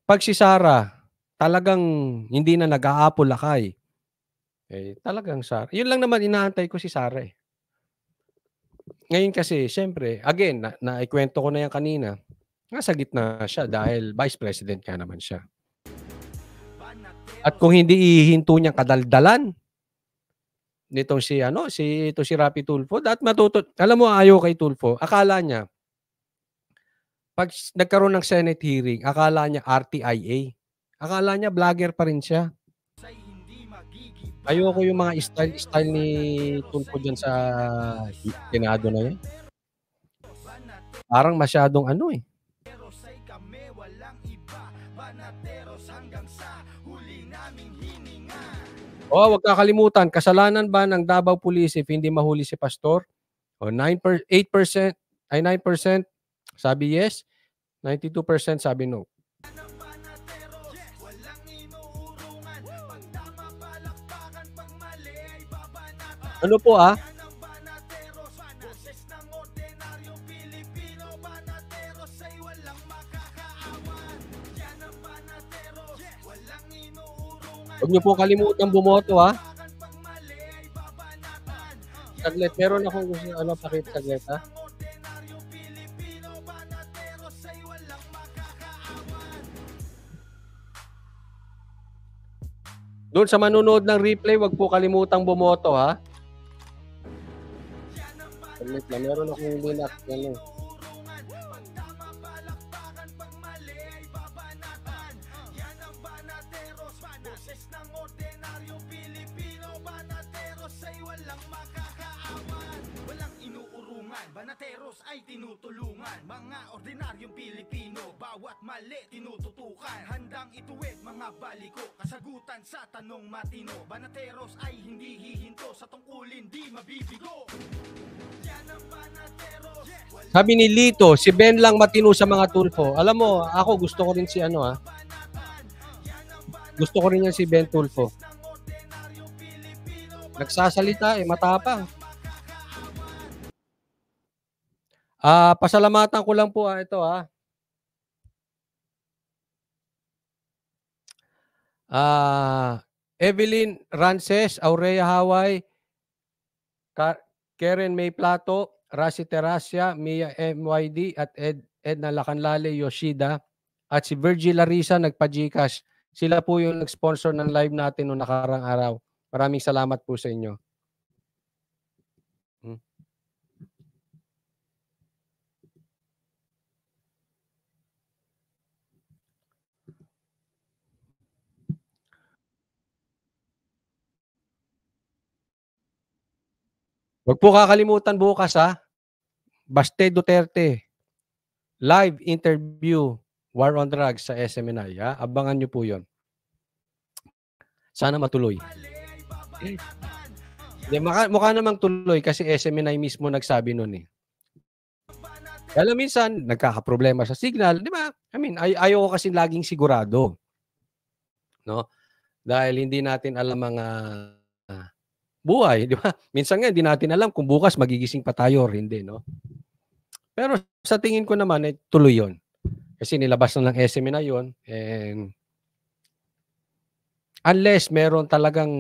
pag si Sara talagang hindi na nag-aapol lakay, eh, talagang Sara. Yun lang naman inaantay ko si Sara eh. Ngayon kasi, syempre, again, na, naikwento ko na yan kanina, nasa gitna siya dahil vice president ka naman siya. At kung hindi ihinto niyang kadaldalan nitong si ano, si ito si Rapi Tulfo, at matuto alam mo ayaw kay Tulfo, akala niya pag nagkaroon ng Senate hearing, akala niya RTIA. Akala niya vlogger pa rin siya. Ayoko yung mga style-style ni Tulfo dyan sa Senado na yun. Parang masyadong ano eh. Oh, wag kakalimutan, kasalanan ba ng Davao Police if hindi mahuli si pastor? O 9 per, 8% ay 9% sabi yes, 92% sabi no. Makakaawan Yan ang Huwag niyo po kalimutan bumoto ha. Saglit, meron akong gusto ano pakita saglit ha. Doon sa manunood ng replay, wag po kalimutang bumoto ha. Saglit lang, meron akong linak. Ano. Sabi ni Lito, si Ben lang matino sa mga tulfo. Alam mo, ako gusto ko rin si ano ha. Gusto ko rin yan si Ben Tulfo. Nagsasalita eh, matapang. Ah, pasalamatan ko lang po ah, ito ah. Ah, Evelyn Rances, Aurea Haway, Ka- Karen May Plato, Rasi Terracia, Mia MYD at Ed Edna Lacanlale Yoshida at si Virgil Larisa nagpa-GCash. Sila po yung nag-sponsor ng live natin noong nakarang araw. Maraming salamat po sa inyo. Hmm. Huwag po kakalimutan bukas ha. Baste Duterte. Live interview War on Drugs sa SMNI. Ha? Abangan nyo po yon. Sana matuloy. Hindi, maka, mukha namang tuloy kasi SMNI mismo nagsabi nun eh. Lang minsan, nagkakaproblema sa signal. Di ba? I mean, ay, ayaw ko kasi laging sigurado. No? Dahil hindi natin alam mga ah, buhay. Di ba? Minsan nga, hindi natin alam kung bukas magigising pa tayo or hindi. No? Pero sa tingin ko naman, eh, tuloy yon Kasi nilabas na ng SME na yon And unless meron talagang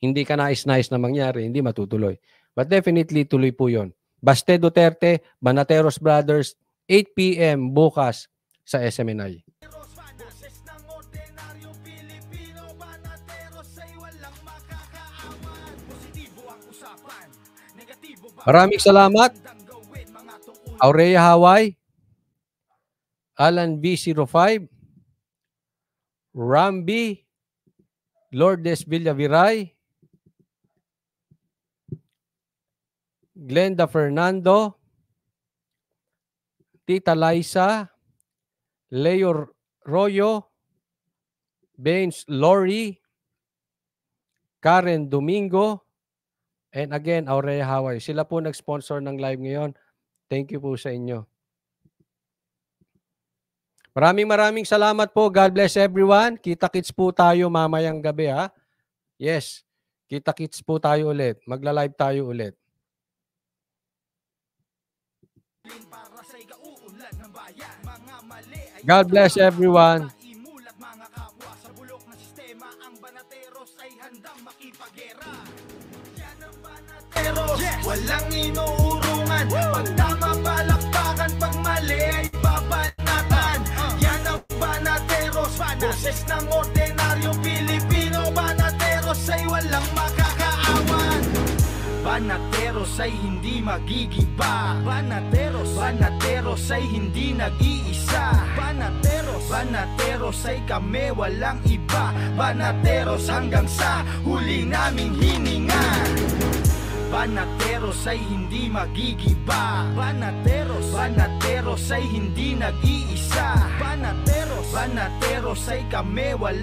hindi ka nais-nais na mangyari, hindi matutuloy. But definitely tuloy po yon. Baste Duterte, Banateros Brothers, 8 p.m. bukas sa SMNI. Ba Maraming salamat. Aurea Haway, Alan B05, Rambi, Lourdes Villaviray, Glenda Fernando, Tita Liza, Leo Royo, Baines Lori, Karen Domingo, and again, Aurea Haway. Sila po nag-sponsor ng live ngayon. Thank you po sa inyo. Maraming maraming salamat po. God bless everyone. Kita-kits po tayo mamayang gabi ha. Yes. Kita-kits po tayo ulit. Magla-live tayo ulit. God bless everyone. Pag tama palakpakan ay babanatan Yan ang banateros Boses ng ordinaryong Pilipino. Banateros ay walang makakaawan. Banateros ay hindi magigiba. Banateros Banateros ay hindi nag-iisa. Banateros Banateros ay kami walang iba. Banateros hanggang sa huli naming hininga Banateros ay hindi magigiba. Banateros Banateros ay hindi nag-iisa. Banateros Banateros ay kami walang